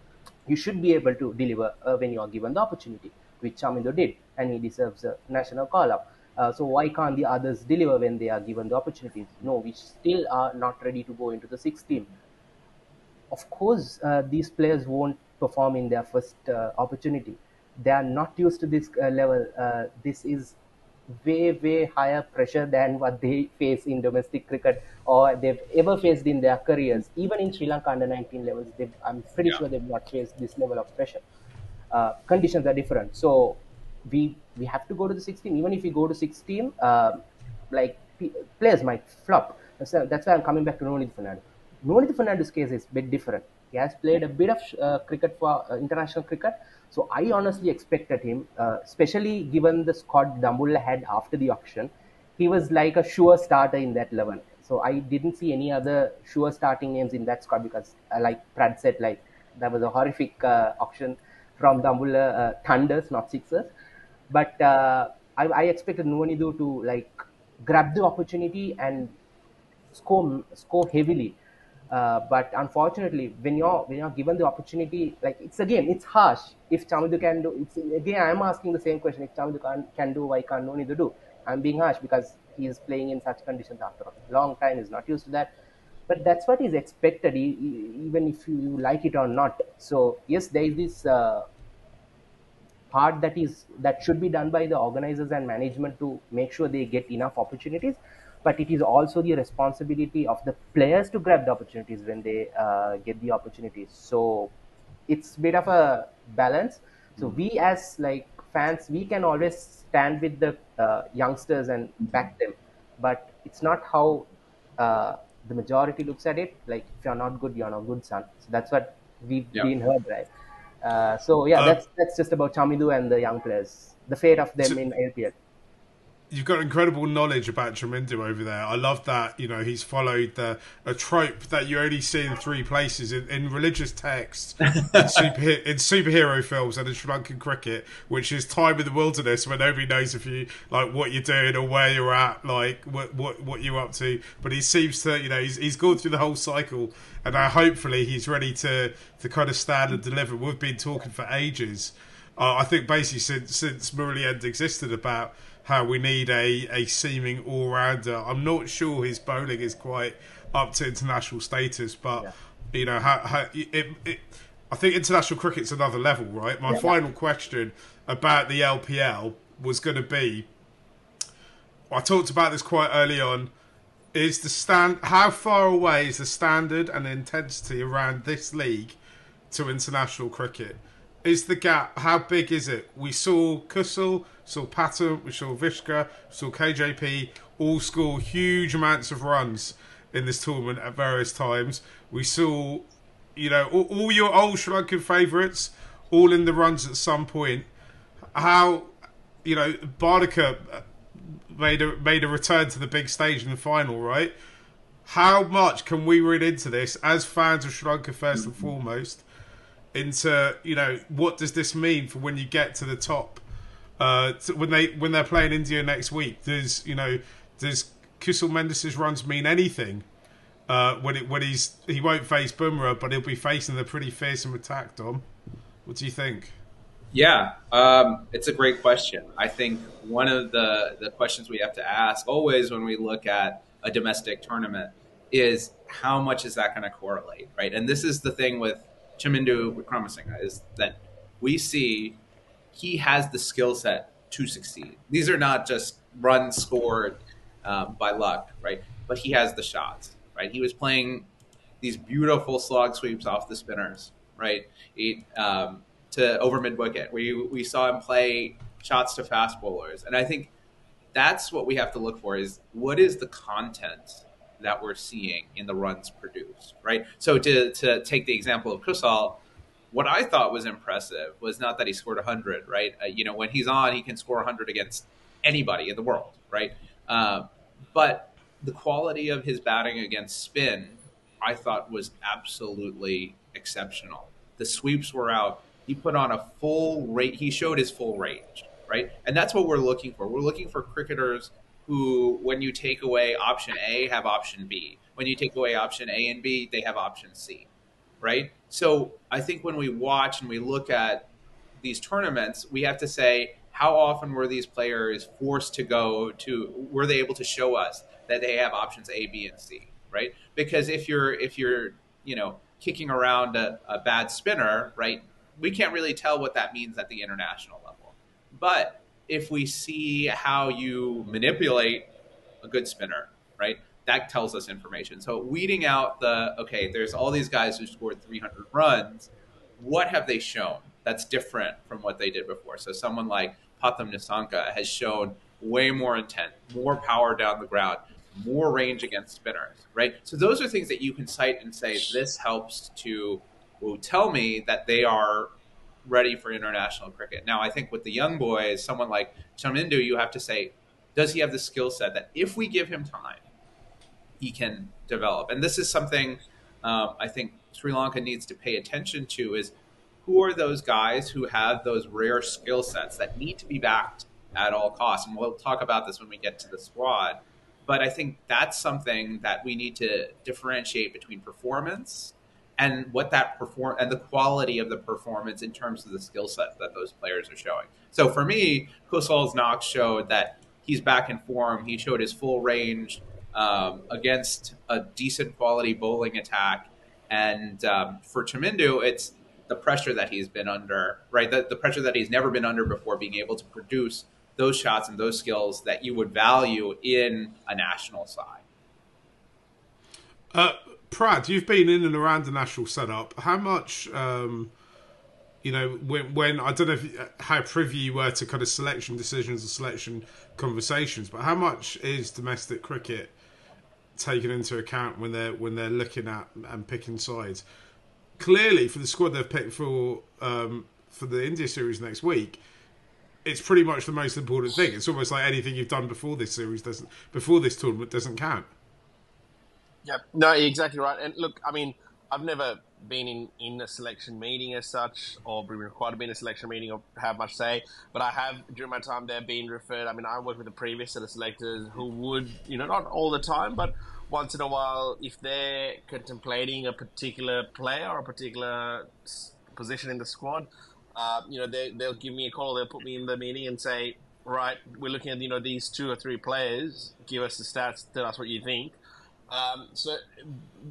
you should be able to deliver uh, when you are given the opportunity, which Chamindu did, and he deserves a national call up. Uh, so why can't the others deliver when they are given the opportunities? No, we still are not ready to go into the sixth team of course, uh, these players won't perform in their first uh, opportunity. They are not used to this uh, level. Uh, this is way, way higher pressure than what they face in domestic cricket or they've ever faced in their careers. Even in Sri Lanka under 19 levels, they've, I'm pretty Yeah. sure they've not faced this level of pressure. Uh, conditions are different. So we we have to go to the 16. Even if we go to 16, uh, like players might flop. So that's why I'm coming back to Nonid Fernando. Nonid Fernando's case is a bit different. He has played a bit of uh, cricket for uh, international cricket. So I honestly expected him, uh, especially given the squad Dambulla had after the auction, he was like a sure starter in that level. So I didn't see any other sure starting names in that squad because, uh, like Prad said, like that was a horrific uh, auction from Dambulla Thunders, not Sixers. But uh, I, I expected Nuwanidu to like grab the opportunity and score score heavily. Uh, but unfortunately, when you're when you're given the opportunity, like it's again it's harsh. If Chamindu can do, it's again I'm asking the same question. If Chamindu can, can do, why can't Nonidu do? I'm being harsh because he is playing in such conditions after a long time. He's not used to that. But that's what is expected, even if you like it or not. So yes, there is this uh, part that is that should be done by the organizers and management to make sure they get enough opportunities. But it is also the responsibility of the players to grab the opportunities when they uh, get the opportunities. So it's a bit of a balance. So we as like fans we can always stand with the uh, youngsters and back them. But it's not how uh, the majority looks at it. Like if you're not good you're not good son. So that's what we've Yeah. been heard right uh, so yeah, Uh, that's that's just about Chamindu and the young players. The fate of them So- in LPL. You've got incredible knowledge about Chamindu over there. I love that. You know, he's followed the a trope that you only see in three places in, in religious texts, in, superhe- in superhero films, and in Sri Lankan cricket, which is time in the wilderness where nobody knows if you like what you're doing or where you're at, like what what, what you're up to. But he seems to, you know, he's he's gone through the whole cycle, and now hopefully he's ready to to kind of stand and deliver. We've been talking for ages. Uh, I think basically since since Murali End existed about how we need a, a seaming all rounder. I'm not sure his bowling is quite up to international status, but Yeah. you know how, how it, it, I think international cricket's another level, right? My Yeah. final question about the LPL was going to be. I talked about this quite early on. Is the stand how far away is the standard and intensity around this league to international cricket? is the gap? How big is it? We saw Kusal, saw Pathum, we saw Vishka, saw KJP all score huge amounts of runs in this tournament at various times. We saw, you know, all, all your old Sri Lankan favourites all in the runs at some point. How, you know, Bardika uh, made a made a return to the big stage in the final, right? How much can we read into this as fans of Sri Lanka first and foremost? Into you know what does this mean for when you get to the top? Uh, when they when they're playing India next week, does you know does Kusal Mendis's runs mean anything? Uh, when it when he's he won't face Bumrah, but he'll be facing the pretty fearsome attack. Dom, what do you think? Yeah, um, it's a great question. I think one of the, the questions we have to ask always when we look at a domestic tournament is how much is that going to correlate, right? And this is the thing with Chamindu Wickramasinghe is that we see he has the skill set to succeed. These are not just runs scored um, by luck, right? But he has the shots, right? He was playing these beautiful slog sweeps off the spinners, right? He, um, to over mid wicket. We we saw him play shots to fast bowlers, and I think that's what we have to look for: is what is the content that we're seeing in the runs produced, right? So to to take the example of Kusal, what I thought was impressive was not that he scored 100, right? Uh, you know, when he's on, he can score 100 against anybody in the world, right? Uh, but the quality of his batting against spin, I thought was absolutely exceptional. The sweeps were out he put on a full rate. He showed his full range, right? And that's what we're looking for. We're looking for cricketers who, when you take away option A, have option B. When you take away option A and B, they have option C, right? So I think when we watch and we look at these tournaments, we have to say, how often were these players forced to go to were they able to show us that they have options A, B, and C, right? Because if you're if you're you know kicking around a, a bad spinner, right? we can't really tell what that means at the international level. But if we see how you manipulate a good spinner, right, that tells us information. So weeding out the okay, there's all these guys who scored 300 runs. What have they shown that's different from what they did before? So someone like Pathum Nissanka has shown way more intent, more power down the ground, more range against spinners, right? So those are things that you can cite and say this helps to tell me that they are ready for international cricket. Now, I think with the young boys, someone like Chamindu, you have to say, does he have the skill set that if we give him time, he can develop? And this is something um, I think Sri Lanka needs to pay attention to is who are those guys who have those rare skill sets that need to be backed at all costs? And we'll talk about this when we get to the squad. But I think that's something that we need to differentiate between performance and what that perform and the quality of the performance in terms of the skill set that those players are showing. So for me, Kusal's knocks showed that he's back in form. He showed his full range um, against a decent quality bowling attack. And um, for Chamindu, it's the pressure that he's been under, right? The, the pressure that he's never been under before, being able to produce those shots and those skills that you would value in a national side. Uh, Prad, you've been in and around the national setup. How much, um, you know, when, when I don't know if, how privy you were to kind of selection decisions and selection conversations, but how much is domestic cricket taken into account when they're when they're looking at and picking sides? Clearly, for the squad they've picked for um, for the India series next week, it's pretty much the most important thing. It's almost like anything you've done before this series doesn't before this tournament doesn't count. Yeah, no, exactly right. And look, I mean, I've never been in, in a selection meeting as such, or been required to be in a selection meeting or have much say. But I have, during my time there, been referred. I mean, I worked with the previous set of selectors who would, you know, not all the time, but once in a while, if they're contemplating a particular player or a particular position in the squad, uh, you know, they, they'll give me a call. They'll put me in the meeting and say, right, we're looking at, you know, these two or three players. Give us the stats. Tell us what you think um, so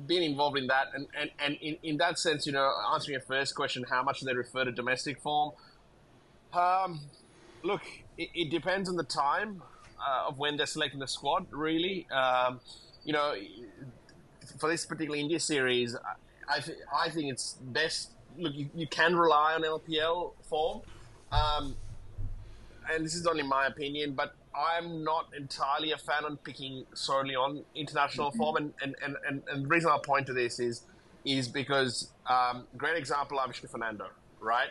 being involved in that, and, and, and in, in that sense, you know, answering your first question, how much do they refer to domestic form? Um, look, it, it, depends on the time uh, of when they're selecting the squad, really. Um, you know, for this particular India series, I, th- I think it's best look, you, you can rely on LPL form, um, and this is only my opinion, but I'm not entirely a fan on picking solely on international Mm-hmm. form, and, and, and, and, and the reason I'll point to this is is because um, great example, Avishka Fernando, right?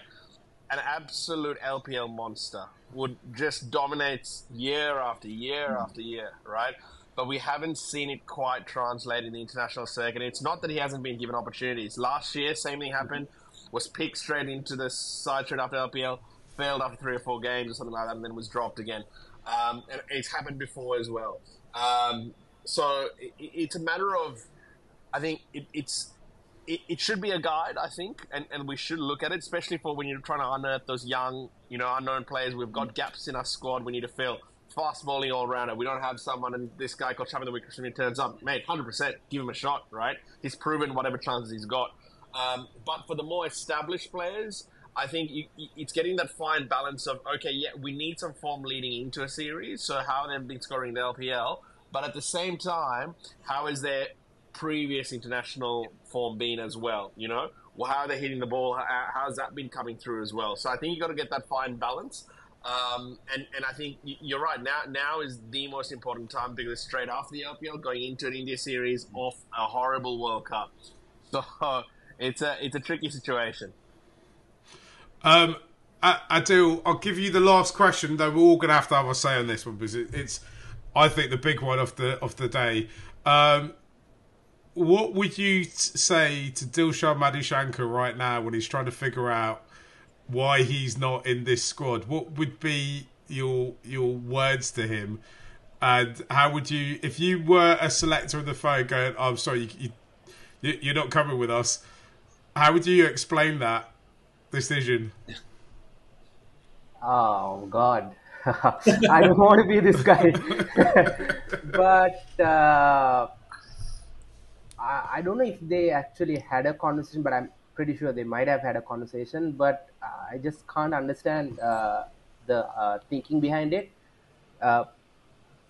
An absolute LPL monster would just dominates year after year Mm-hmm. after year, right? But we haven't seen it quite translate in the international circuit. It's not that he hasn't been given opportunities. Last year, same thing happened. Was picked straight into the side straight after LPL, failed after three or four games or something like that, and then was dropped again. Um, and it's happened before as well. Um, so it, it's a matter of, I think it, it's it, should be a guide, I think, and, and we should look at it, especially for when you're trying to unearth those young, you know, unknown players. We've got gaps in our squad we need to fill. Fast bowling all rounder. We don't have someone, and this guy called Chapman the week when he turns up, mate, hundred percent, give him a shot, right? He's proven whatever chances he's got. Um, but for the more established players, I think you, it's getting that fine balance of okay, yeah, we need some form leading into a series. So how they've been scoring the LPL, but at the same time, how is their previous international form been as well? You know, well, how are they hitting the ball? How, how's that been coming through as well? So I think you have got to get that fine balance. Um, and, and I think you're right. Now now is the most important time because straight after the LPL, going into an India series off a horrible World Cup, so it's a it's a tricky situation. Um, I, do. I'll give you the last question. Though we're all going to have to have a say on this one because it, it's, I think, the big one of the of the day. Um, what would you say to Dilshan Madushanka right now when he's trying to figure out why he's not in this squad? What would be your your words to him? And how would you, if you were a selector of the phone going, "I'm sorry, you, you, you're not coming with us," how would you explain that decision? Oh God, I don't want to be this guy. but uh, I, I don't know if they actually had a conversation, but I'm pretty sure they might have had a conversation. But I just can't understand uh, the uh, thinking behind it. Uh,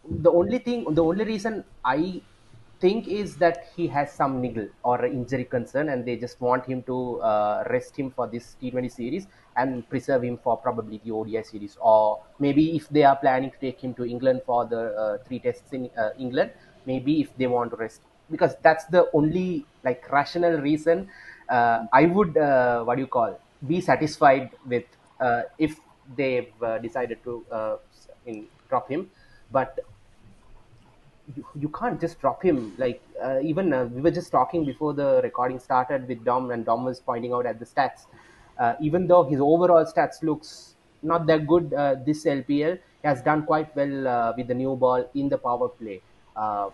the only thing, the only reason I think is that he has some niggle or injury concern, and they just want him to uh, rest him for this T20 series and preserve him for probably the ODI series, or maybe if they are planning to take him to England for the uh, three tests in uh, England, maybe if they want to rest, because that's the only like rational reason. Uh, I would uh, what do you call be satisfied with uh, if they've decided to in, drop him, but you, you can't just drop him like uh, even uh, we were just talking before the recording started with dom and dom was pointing out at the stats uh, even though his overall stats looks not that good uh, this lpl he has done quite well uh, with the new ball in the power play uh,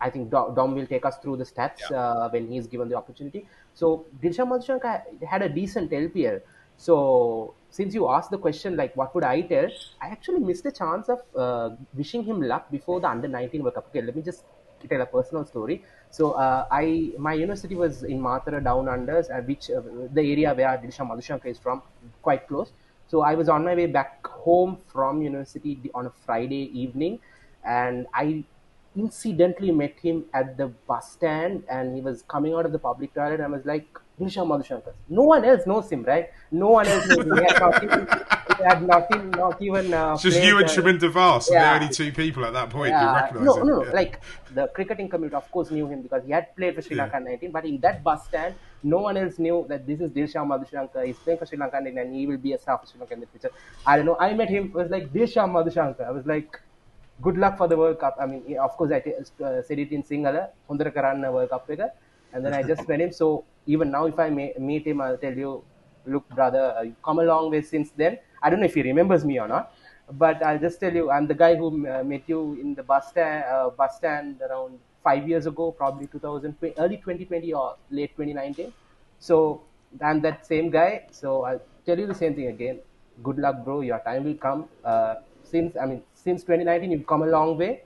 I think Dom, will take us through the stats uh, when he's given the opportunity. So Dilshan Madhushanka had a decent LPL. So since you asked the question like what would I tell, I actually missed a chance of uh, wishing him luck before the under 19 World Cup. Okay, let me just tell a personal story. So uh, I my university was in Mathura down unders, uh, which uh, the area where Dilshan Madhushanka is from, quite close. So I was on my way back home from university on a Friday evening, and I incidentally met him at the bus stand and he was coming out of the public toilet and I was like, Dilshan Madushanka. No one else knows him, right? No one else knows him. He had not even, had not even, not even uh, It's just played, you and Chaminda Vaas, yeah. the only two people at that point who yeah, recognise no, him. no, Yeah. like the cricketing community, of course, knew him because he had played for Sri Lanka 19. But in that bus stand, no one else knew that this is Dilshan Madushanka. He's playing for Sri Lanka and he will be a star for Sri Lanka in the future. I don't know. I met him. It was like Dilshan Madushanka. I was like, good luck for the World Cup. I mean, of course, I t- uh, said it in Sinhala, Hundra Karan World Cup figure. And then I just met him. So even now, if I may, meet him, I'll tell you, look, brother, you've come a long way since then. I don't know if he remembers me or not, but I'll just tell you, I'm the guy who uh, met you in the bus stand, uh, bus stand around five years ago, probably 2020, early 2020 or late 2019. So I'm that same guy. So I'll tell you the same thing again. Good luck, bro. Your time will come. Uh, since I mean, since 2019, you've come a long way,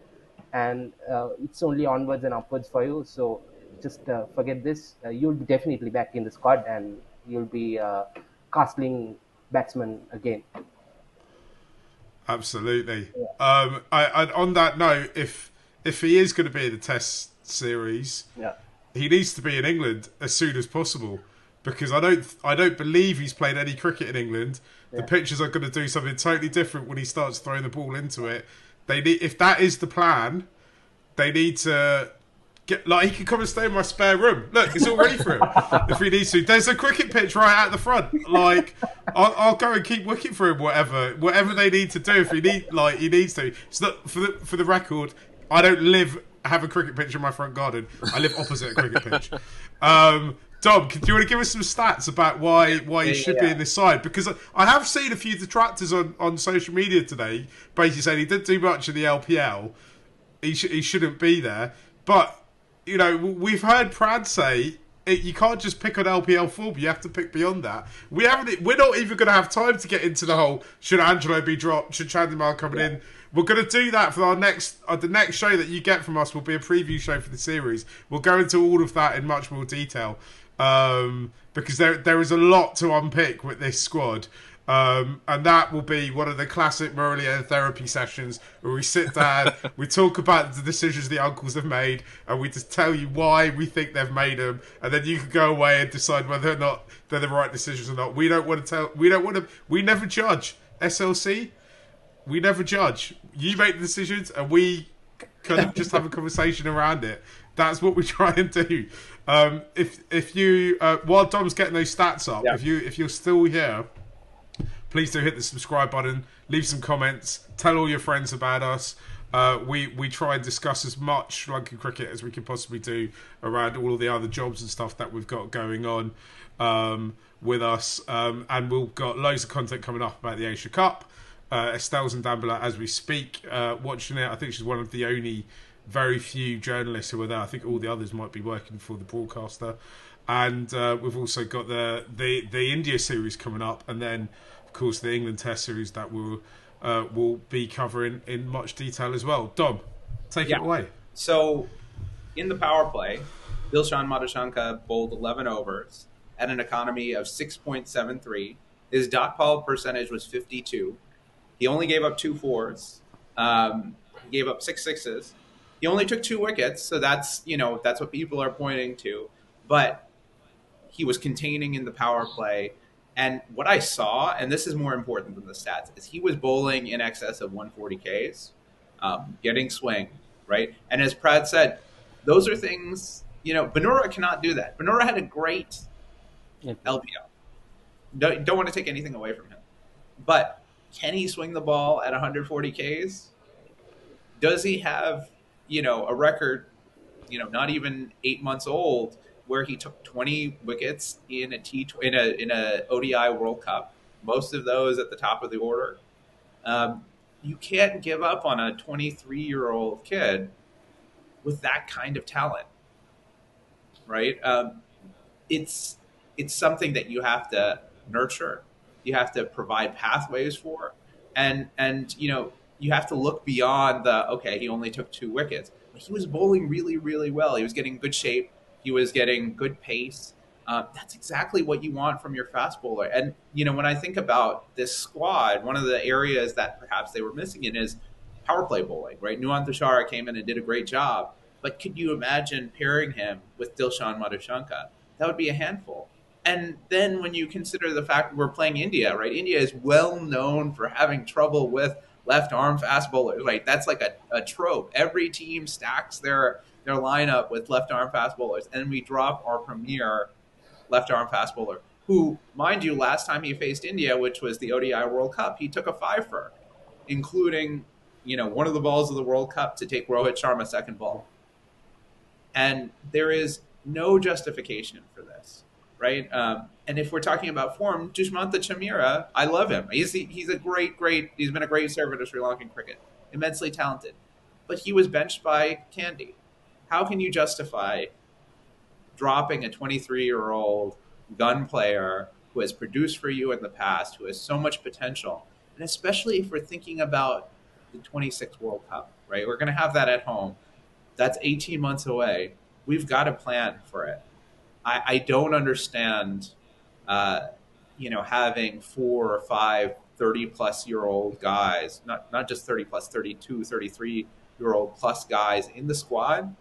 and uh, it's only onwards and upwards for you. So just uh, forget this. Uh, you'll be definitely back in the squad, and you'll be uh, castling batsman again. Absolutely. Um, I, I, on that note, if if he is going to be in the Test series, Yeah. he needs to be in England as soon as possible because I don't I don't believe he's played any cricket in England. The pitchers are going to do something totally different when he starts throwing the ball into it. They need if that is the plan, they need to get like he can come and stay in my spare room. Look, it's all ready for him if he needs to. There's a cricket pitch right at the front. Like I'll, I'll go and keep wicket for him. Whatever, whatever they need to do. If he need like he needs to. It's not for the for the record. I don't live have a cricket pitch in my front garden. I live opposite a cricket pitch. Um, Dom, do you want to give us some stats about why why he should yeah. be in this side? Because I- I have seen a few detractors on, on social media today basically saying he didn't do much in the LPL. He, sh- he shouldn't be there. But, you know, we've heard Prad say it, you can't just pick on LPL form. You have to pick beyond that. We haven't. We're not even going to have time to get into the whole should Angelo be dropped? Should Chandimal coming in? We're going to do that for our next. Uh, the next show that you get from us will be a preview show for the series. We'll go into all of that in much more detail um, because there there is a lot to unpick with this squad. Um, and that will be one of the classic Murali End therapy sessions where we sit down, we talk about the decisions the uncles have made, and we just tell you why we think they've made them, and then you can go away and decide whether or not they're the right decisions or not. We don't want to tell, we don't want to, we never judge. SLC, we never judge. You make the decisions, and we kind of just have a conversation around it. That's what we try and do. Um, if if you uh, while Dom's getting those stats up, Yeah. if you if you're still here, please do hit the subscribe button, leave some comments, tell all your friends about us. Uh, we we try and discuss as much Sri cricket as we can possibly do around all of the other jobs and stuff that we've got going on um, with us, um, and we've got loads of content coming up about the Asia Cup. Uh, Estelle's in Dambulla as we speak, uh, watching it. I think she's one of the only very few journalists who are there. I think all the others might be working for the broadcaster. And uh, we've also got the, the the India series coming up, and then course the England Test series that we'll uh, will be covering in much detail as well. Dom, take Yeah. it away. So, in the power play, Dilshan Madhushanka bowled 11 overs at an economy of 6.73. His dot ball percentage was 52. He only gave up two fours. Um, he gave up six sixes. He only took two wickets, so that's you know that's what people are pointing to. But he was containing in the power play. And what I saw, and this is more important than the stats, is he was bowling in excess of 140 Ks, um, getting swing, right? And as Prad said, those are things, you know, Binura cannot do that. Binura had a great Yeah. LPL. Don't, don't want to take anything away from him. But can he swing the ball at 140 Ks? Does he have, you know, a record, you know, not even eight months old, where he took 20 wickets in a T in a in a ODI World Cup, most of those at the top of the order. Um, you can't give up on a 23 year old kid with that kind of talent, right? Um, it's it's something that you have to nurture. You have to provide pathways for, and and you know you have to look beyond the okay. He only took two wickets, he was bowling really really well. He was getting good shape. He was getting good pace. Uh, that's exactly what you want from your fast bowler. And you know when I think about this squad, one of the areas that perhaps they were missing in is power play bowling. Right, Nuwan Tushara came in and did a great job. But could you imagine pairing him with Dilshan Madushanka? That would be a handful. And then when you consider the fact we're playing India, right? India is well known for having trouble with left arm fast bowlers. Right? That's like a, a trope. Every team stacks their their lineup with left arm fast bowlers, and we drop our premier left arm fast bowler, who, mind you, last time he faced India, which was the ODI World Cup, he took a five for, including you know one of the balls of the World Cup to take Rohit Sharma second ball. And there is no justification for this, right? Um, and if we're talking about form, Dushmantha Chameera, I love him. He's he's a great, great. He's been a great server to Sri Lankan cricket, immensely talented. But he was benched by Kandy. How can you justify dropping a 23 year old gun player who has produced for you in the past, who has so much potential, and especially if we're thinking about the 26 World Cup, right? We're going to have that at home. That's 18 months away. We've got a plan for it. I, I don't understand, uh, you know, having four or five 30 plus year old guys, not, not just 30 plus, 32, 33 year old plus guys in the squad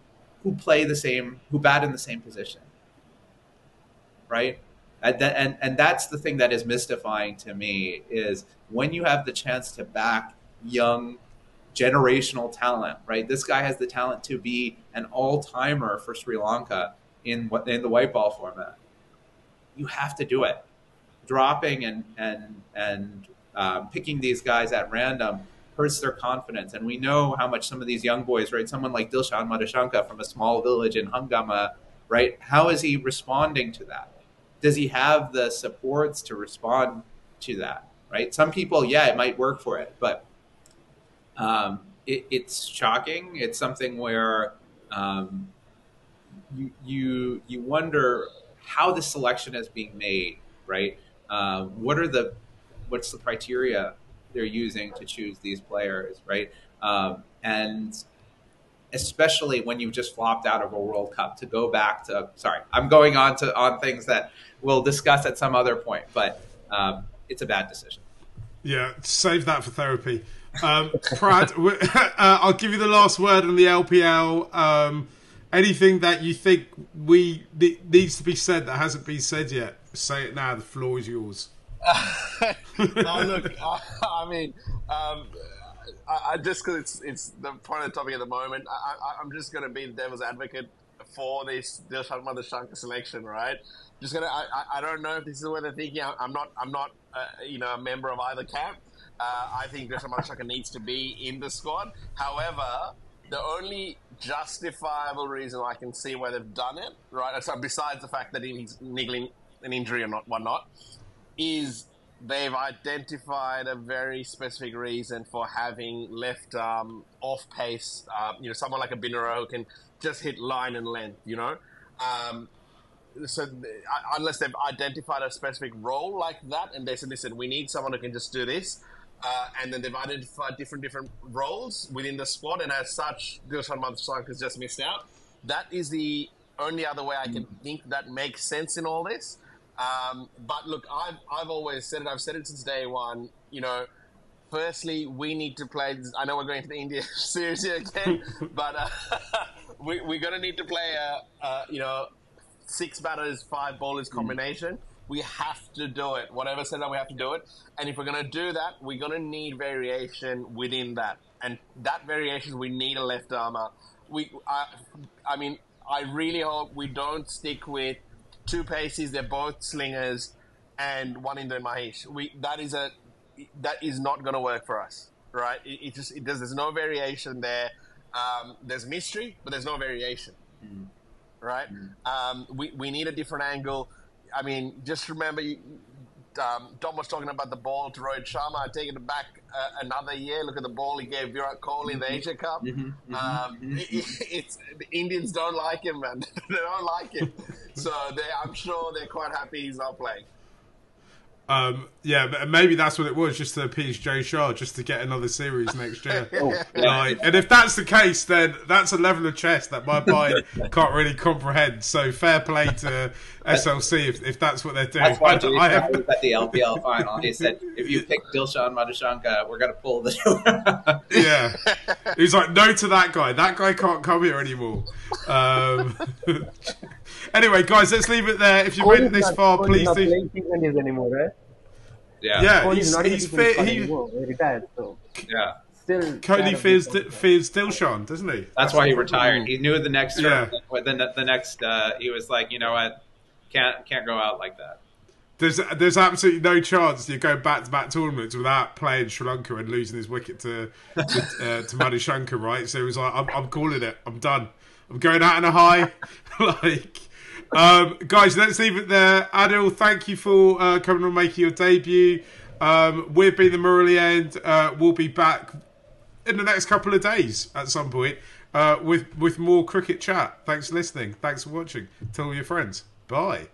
who play the same, who bat in the same position. Right? And, and and that's the thing that is mystifying to me is when you have the chance to back young generational talent, right? This guy has the talent to be an all-timer for Sri Lanka in what in the white ball format. You have to do it. Dropping and and and um, picking these guys at random hurts their confidence. And we know how much some of these young boys, right? Someone like Dilshan Madushanka from a small village in Hungama, right? How is he responding to that? Does he have the supports to respond to that? Right? Some people, yeah, it might work for it, but um, it, it's shocking. It's something where um, you you you wonder how the selection is being made, right? Uh, what are the what's the criteria they're using to choose these players, right? Um, and especially when you've just flopped out of a World Cup to go back to sorry, I'm going on to on things that we'll discuss at some other point, but um, it's a bad decision. Yeah, save that for therapy. Um, uh, I'll give you the last word on the LPL. Um, anything that you think we needs to be said that hasn't been said yet, say it now. The floor is yours. oh, look, I, I mean, um, I, I just because it's it's the point of the topic at the moment. I, am just going to be the devil's advocate for this Dilshan Madushanka selection, right? Just gonna. I, I don't know if this is where they're thinking. I, am not. I'm not. Uh, you know, a member of either camp. Uh, I think Dilshan Madushanka needs to be in the squad. However, the only justifiable reason I can see why they've done it, right? So besides the fact that he's niggling an injury or not, whatnot, is they've identified a very specific reason for having left um, off pace. Uh, you know, someone like a Binura who can just hit line and length. You know, um, so th- unless they've identified a specific role like that, and they said, "Listen, we need someone who can just do this." Uh, and then they've identified different different roles within the squad, and as such, Dilshan Madushanka has just missed out. That is the only other way I can think that makes sense in all this. Um, but look, I've, I've always said it, I've said it since day one, you know, firstly, we need to play. I know we're going to the India series here again, but uh, we, we're going to need to play a, a, you know six batters, five bowlers mm. combination. Mm. We have to do it. Whatever said that, we have to do it. And if we're going to do that, we're going to need variation within that. And that variation, we need a left armer. We, I, I mean, I really hope we don't stick with two paces. They're both slingers, and one in the Mahesh. We that is a that is not going to work for us, right? It, it just it does. There's no variation there. Um, there's mystery, but there's no variation, mm. right? Mm. Um, we we need a different angle. I mean, just remember, you, um, Dom was talking about the ball to Rohit Sharma. Taking it back uh, another year. Look at the ball he gave Virat Kohli in the mm-hmm. Asia Cup. Mm-hmm, mm-hmm, um, mm-hmm. It, it's the Indians don't like him, man. they don't like him. so I'm sure they're quite happy he's not playing. Um, yeah, maybe that's what it was, just to appease Jay Shah, just to get another series next year. oh, like, and if that's the case, then that's a level of chess that my mind can't really comprehend. So fair play to SLC if, if that's what they're doing. That's why I, I have... at the LPL final. He said, "If you pick Dilshan Madushanka, we're going to pull the." yeah, he's like, "No to that guy. That guy can't come here anymore." Um, Anyway, guys, let's leave it there. If you made it this not, far, please not do. Playing anymore, right? Yeah, yeah, he's, not he's fit. He retired, so yeah. Still, Kohli fears fears Dilshan, doesn't he? That's, That's why he retired. He knew the next yeah. the, the next uh, he was like, you know what, can't can't go out like that. There's there's absolutely no chance you go back to back tournaments without playing Sri Lanka and losing his wicket to to, uh, to Madushanka, right? So he was like, I'm, I'm calling it. I'm done. I'm going out in a high. like um, guys, let's leave it there. Aadhil, thank you for uh, coming and making your debut. Um, we've been the Murali End. Uh, we'll be back in the next couple of days at some point uh, with with more cricket chat. Thanks for listening. Thanks for watching. Tell all your friends. Bye.